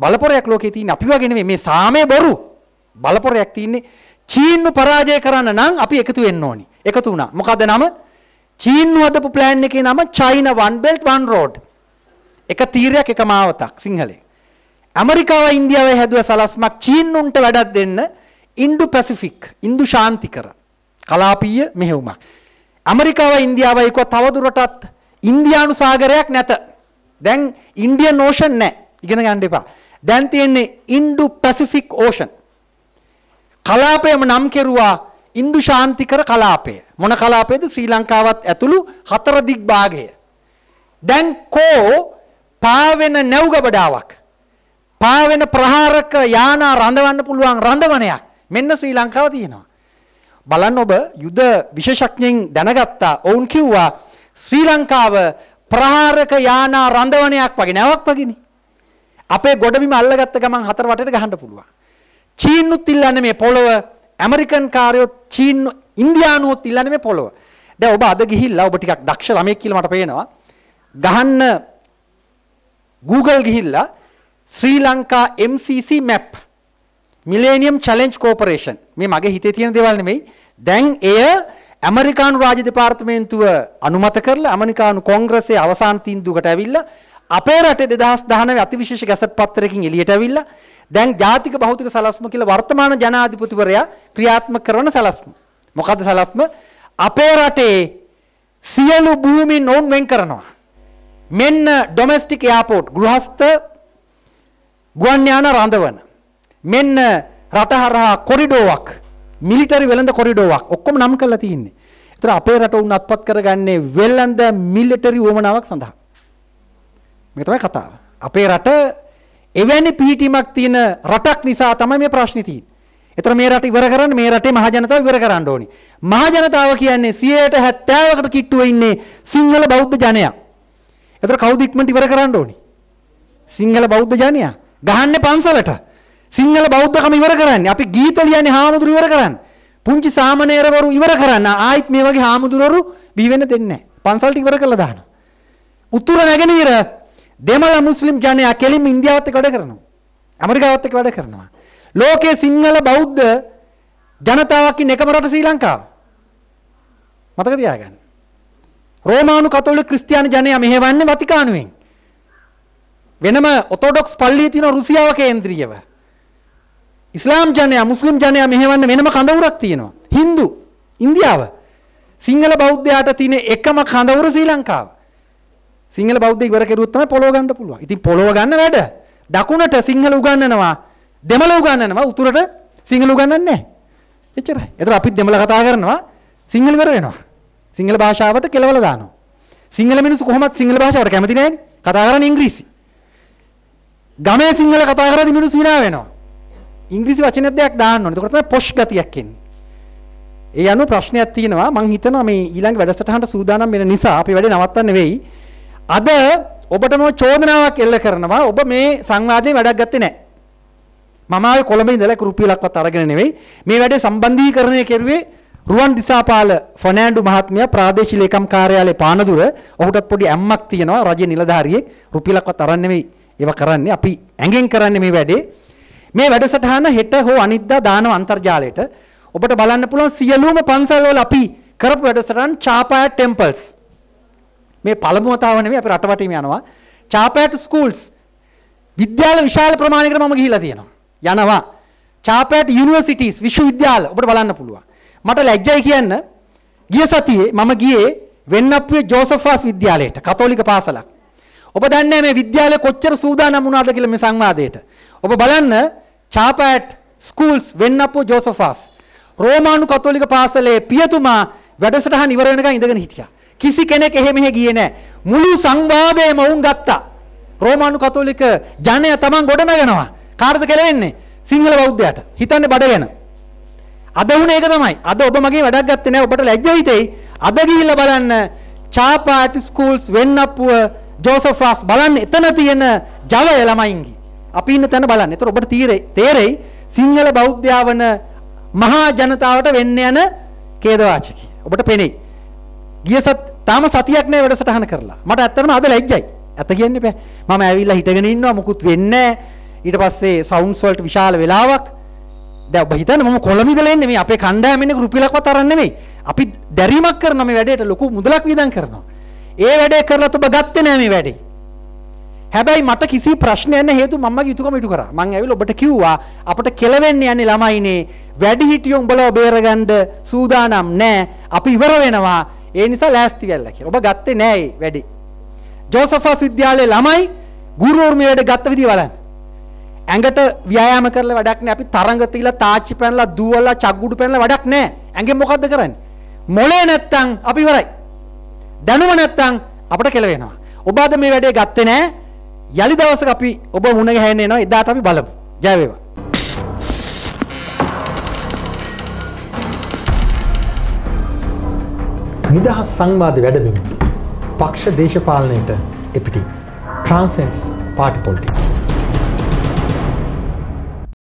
බලපොරයක් ලෝකේ තියෙන අපි වගේ නෙමෙයි මේ සාමය බොරු. බලපොරයක් තියෙන්නේ චීන්ను පරාජය කරන්න නම් අපි එකතු වෙන්න ඕනි. එකතු වුණා. මොකද නම? චීන්ను හදපු ප්ලෑන් එකේ නම China One Belt One Road. එක තීරයක් එක මාවතක් සිංහලෙන්. ඇමරිකාව ඉන්දියාව හැදුව සලස්මක් චීන්නුන්ට වැඩක් දෙන්න ඉන්දු පැසිෆික් ඉන්දු ශාන්තිකර කලාපීය මෙහෙවුමක්. ඇමරිකාව ඉන්දියාව එක තවදුරටත් ඉන්දියානු සාගරයක් නැත. දැන් ඉන්දියන් ඕෂන් නැහැ. ඉගෙන ගන්න එපා. දැන් තියෙන්නේ ඉන්දු පැසිෆික් ඕෂන්. කලාපයම නම් කෙරුවා ඉන්දු ශාන්තිකර කලාපය. මොන කලාපයද ශ්‍රී ලංකාවත් ඇතුළු හතර දික් භාගය. දැන් කෝ පාවෙන නැව් ගබඩාවක්. පාවෙන ප්‍රහාරක යානා රඳවන්න පුළුවන් රඳවනයක්. මෙන්න ශ්‍රී ලංකාව තියෙනවා. බලන්න ඔබ යුද විශේෂඥයින් දැනගත්තා ඔවුන් කිව්වා ශ්‍රී ලංකාව ප්‍රහාරක යානා රඳවනයක් වගේ නැවක් වගේනේ. අපේ ගොඩබිම අල්ලගත්ත ගමන් හතර වටේට ගහන්න පුළුවන්. චීනුත් ඉල්ලන්නේ මේ පොළව ඇමරිකන් කාරයොත් චීන් ඉන්දියානුවොත් ඉල්ලන්නේ මේ පොළව. දැන් ඔබ අද ගිහිල්ලා ඔබ ටිකක් දක්ෂ ළමයෙක් කියලා මට පේනවා. ගහන්න Google ගිහිල්ලා Sri Lanka MCC map Millennium Challenge Corporation මේ මගේ හිතේ තියෙන දේවල් නෙමෙයි. දැන් එය ඇමරිකානු රාජ්‍ය දෙපාර්තමේන්තුව අනුමත කරලා ඇමරිකානු කොංග්‍රසයේ අවසාන තීන්දුවකට ඇවිල්ලා අපේ රටේ 2019 අතිවිශේෂ ගැසට් පත්‍රයකින් එළියට ඇවිල්ලා දැන් ජාතික භෞතික සලස්ම කියලා වර්තමාන ජනාධිපතිවරයා ක්‍රියාත්මක කරන සලස්ම. මොකද්ද සලස්ම? අපේ රටේ සියලු භූමින් ඔවුන් වෙන් කරනවා. මෙන්න ඩොමස්ටික් එයාපෝට් ගෘහස්ත ගුවන් යාන රඳවන. මෙන්න රට හරහා කොරිඩෝවක් මිලිටරි වෙළඳ කොරිඩෝවක් ඔක්කොම නම් කරලා තියෙන්නේ. ඒතර අපේ රට උන් අත්පත් කරගන්නේ වෙළඳ මිලිටරි උවමනාවක් සඳහා. මේක තමයි කතාව. අපේ රට එවැනි පිහිටීමක් තියෙන රටක් නිසා තමයි මේ ප්‍රශ්නේ තියෙන්නේ. ඒතර මේ රට ඉවර කරන්න මේ රටේ මහ ජනතාව ඉවර කරන්න ඕනි. මහ ජනතාව කියන්නේ 70%කට කිට්ටුව ඉන්නේ සිංහල බෞද්ධ ජනයා. ඒතර කවුද ඉක්මනට ඉවර කරන්න ඕනි? සිංහල බෞද්ධ ජනයා. ගහන්නේ පන්සලට. සිංහල බෞද්ධකම ඉවර කරන්නේ. අපි ගීත ලියන්නේ හාමුදුරු ඉවර කරන්න. පුංචි සාමණේරවරු ඉවර කරන්න. ආයිත් මේ වගේ හාමුදුරුවරු බිහි වෙන්න දෙන්නේ නැහැ. පන්සලට ඉවර කරලා දානවා. උතුර නැගෙනහිර දෙමළ මුස්ලිම් ජනයා කෙලින්ම ඉන්දියාවත් එක්ක වැඩ කරනවා. ඇමරිකාවත් එක්ක වැඩ කරනවා. ලෝකයේ සිංහල බෞද්ධ ජනතාවක් ඉන්න එකම රට ශ්‍රී ලංකාව. මතක තියාගන්න. රෝමානු කතෝලික ක්‍රිස්තියානි ජනයා මෙහෙවන්නේ වතිකානුවෙන්. වෙනම ඔතෝඩොක්ස් පල්ලිය තියෙන රුසියාව කේන්ද්‍රීයව. ඉස්ලාම් ජනයා මුස්ලිම් ජනයා මෙහෙවන්න වෙනම කඳවුරක් තියෙනවා. හින්දු ඉන්දියාව. සිංහල බෞද්ධයාට තියෙන එකම කඳවුර ශ්‍රී ලංකාව. සිංහල බෞද්ධ ඉවර කෙරුවොත් තමයි පොළොව ගන්න පුළුවන්. ඉතින් පොළොව ගන්න වැඩ. දකුණට සිංහල උගන්වනවා. දෙමළ උගන්වනවා. උතුරට සිංහල උගන්වන්නේ නැහැ. එච්චරයි. ඒතර අපිත් දෙමළ කතා කරනවා. සිංහල ඉවර වෙනවා. සිංහල භාෂාවට කෙලවලා දානවා. සිංහල මිනිස්සු කොහොමද සිංහල භාෂාවට කැමති නැහැනේ. කතා කරන්නේ ඉංග්‍රීසි. ගමේ සිංහල කතා කරද්දී මිනිස්සු hina වෙනවා. ඉංග්‍රීසි වචනයක් දෙයක් දාන්න ඕනේ. එතකොට තමයි පොෂ් ගතියක් එන්නේ. ඒ අනුව ප්‍රශ්නයක් තියෙනවා. මම හිතනවා මේ ඊළඟ වැඩසටහනට සූදානම් වෙන නිසා අපි වැඩේ නවත්තන්න නෙවෙයි. අද ඔබට මම චෝදනාවක් එල්ල කරනවා. ඔබ මේ සංවාදයෙන් වැඩක් ගත්තේ නැහැ. මම ආවේ කොළඹ ඉඳලා එක රුපියලක්වත් අරගෙන නෙවෙයි. මේ වැඩේ සම්බන්ධීකරණය කෙරුවේ රුවන් දිසාපාල ෆර්නෑන්ඩු මහත්මයා ප්‍රාදේශීය ලේකම් කාර්යාලයේ පානදුර ඔහුටත් පොඩි ඇම්මක් තියෙනවා රජයේ නිලධාරියෙක් රුපියලක්වත් අරන් නෙවෙයි ඒවා කරන්නේ අපි ඇඟෙන් කරන්නේ මේ වැඩේ මේ වැඩසටහන හෙට හෝ අනිද්දා දානවා අන්තර්ජාලයට ඔබට බලන්න පුළුවන් සියලුම පන්සල් වල අපි කරපු වැඩසටහන් චාපායට් ටෙම්පල්ස් මේ පළමු වතාව නෙවෙයි අපි රටවටේම යනවා චාපායට් ස්කූල්ස් විද්‍යාල විශාල ප්‍රමාණයකට මම ගිහිලා තියෙනවා යනවා චාපායට් යුනිවර්සිටිස් විශ්වවිද්‍යාල ඔබට බලන්න පුළුවන් මට ලැජ්ජයි කියන්න ගිය සතියේ මම ගියේ වෙන්නප්පුවේ ජෝසෆාස් විද්‍යාලයට කතෝලික පාසලක්. ඔබ දන්නේ මේ විද්‍යාලය කොච්චර සූදානම් වුණාද කියලා මේ සංවාදයට. ඔබ බලන්න චාපෑට් ස්කූල්ස් වෙන්නප්පුව ජෝසෆාස්. රෝමානු කතෝලික පාසලේ පියතුමා වැඩසටහන ඉවර වෙනකන් ඉඳගෙන හිටියා. කිසි කෙනෙක් එහෙ මෙහෙ ගියේ නැහැ. මුළු සංවාදයේම වුන් ගත්තා. රෝමානු කතෝලික ජනය තමන් ගොඩනගනවා. කාටද කෙලවෙන්නේ? සිංහල බෞද්ධයාට. හිතන්නේ බඩ ගැන. අද වුණ ඒක තමයි. අද ඔබ මගේ වැඩක් ගත්තේ නැහැ. ඔබට ලැජ්ජ හිතෙයි. අද ගිහිල්ලා බලන්න චාපාටි ස්කූල්ස් වෙන්නප්පුව ජෝසෆ්ස් බලන්න එතන තියෙන ජවය ළමයින්ගේ. අපි ඉන්න තැන බලන්න. ඒතර ඔබට තීරෙයි තේරෙයි සිංහල බෞද්ධයා වන මහා ජනතාවට වෙන්න යන ඛේදවාචකය. ඔබට පෙනෙයි. ගිය සත් තාම සතියක් නෑ වැඩසටහන කරලා. මට ඇත්තටම අද ලැජ්ජයි. ඇත්ත කියන්න බෑ. මම ඇවිල්ලා හිටගෙන ඉන්නවා මුකුත් වෙන්නේ නෑ. ඊට පස්සේ සවුන්ඩ්ස් වලට විශාල වෙලාවක් දැන් ඔබ හිතන්න මම කොළඹ ඉඳලා එන්නේ මේ අපේ කණ්ඩායමෙන් රුපියලක්වත් අරන් නෙමෙයි. අපි දැරීමක් කරනවා මේ වැඩේට ලොකු මුදලක් වියදම් කරනවා. ඒ වැඩේ කරලත් ඔබ ගත්තේ නෑ මේ වැඩේ. හැබැයි මට කිසි ප්‍රශ්නයක් නැහැ හේතු මමගේ යුතුයකම ඉටු කරා. මං ඇවිල්ලා ඔබට කිව්වා අපිට කෙලවෙන්න යන්නේ ළමයිනේ. වැඩි හිටියෝ උඹලව බේරගන්න සූදානම් නැහැ. අපි ඉවර වෙනවා. ඒ නිසා ලෑස්ති වෙලා කියලා. ඔබ ගත්තේ නෑ ඒ වැඩේ. ජෝසෆස් විද්‍යාලයේ ළමයි ගුරුවරු මේ වැඩ ගත්ත විදිය බලන්න. ඇඟට ව්‍යායාම කරලා වැඩක් නෑ. අපි තරඟ තියලා තාච්චි පැනලා දුවලා චග්ගුඩු පැනලා වැඩක් නෑ. ඇඟෙන් මොකද්ද කරන්නේ? මොලේ නැත්තම් අපි ඉවරයි. දැනුම නැත්තම් අපිට කෙල වෙනවා. ඔබ අද මේ වැඩේ ගත්තේ නෑ. යලි දවසක අපි ඔබ මුණ ගැහෙන්න එනවා. එදාට අපි බලමු. ජය වේවා. නිදහස් සංවාද වැඩබිම පක්ෂ දේශපාලනයට එපිටි. ට්‍රාන්සෙන්ස් පාටි පොලිටික්ස්.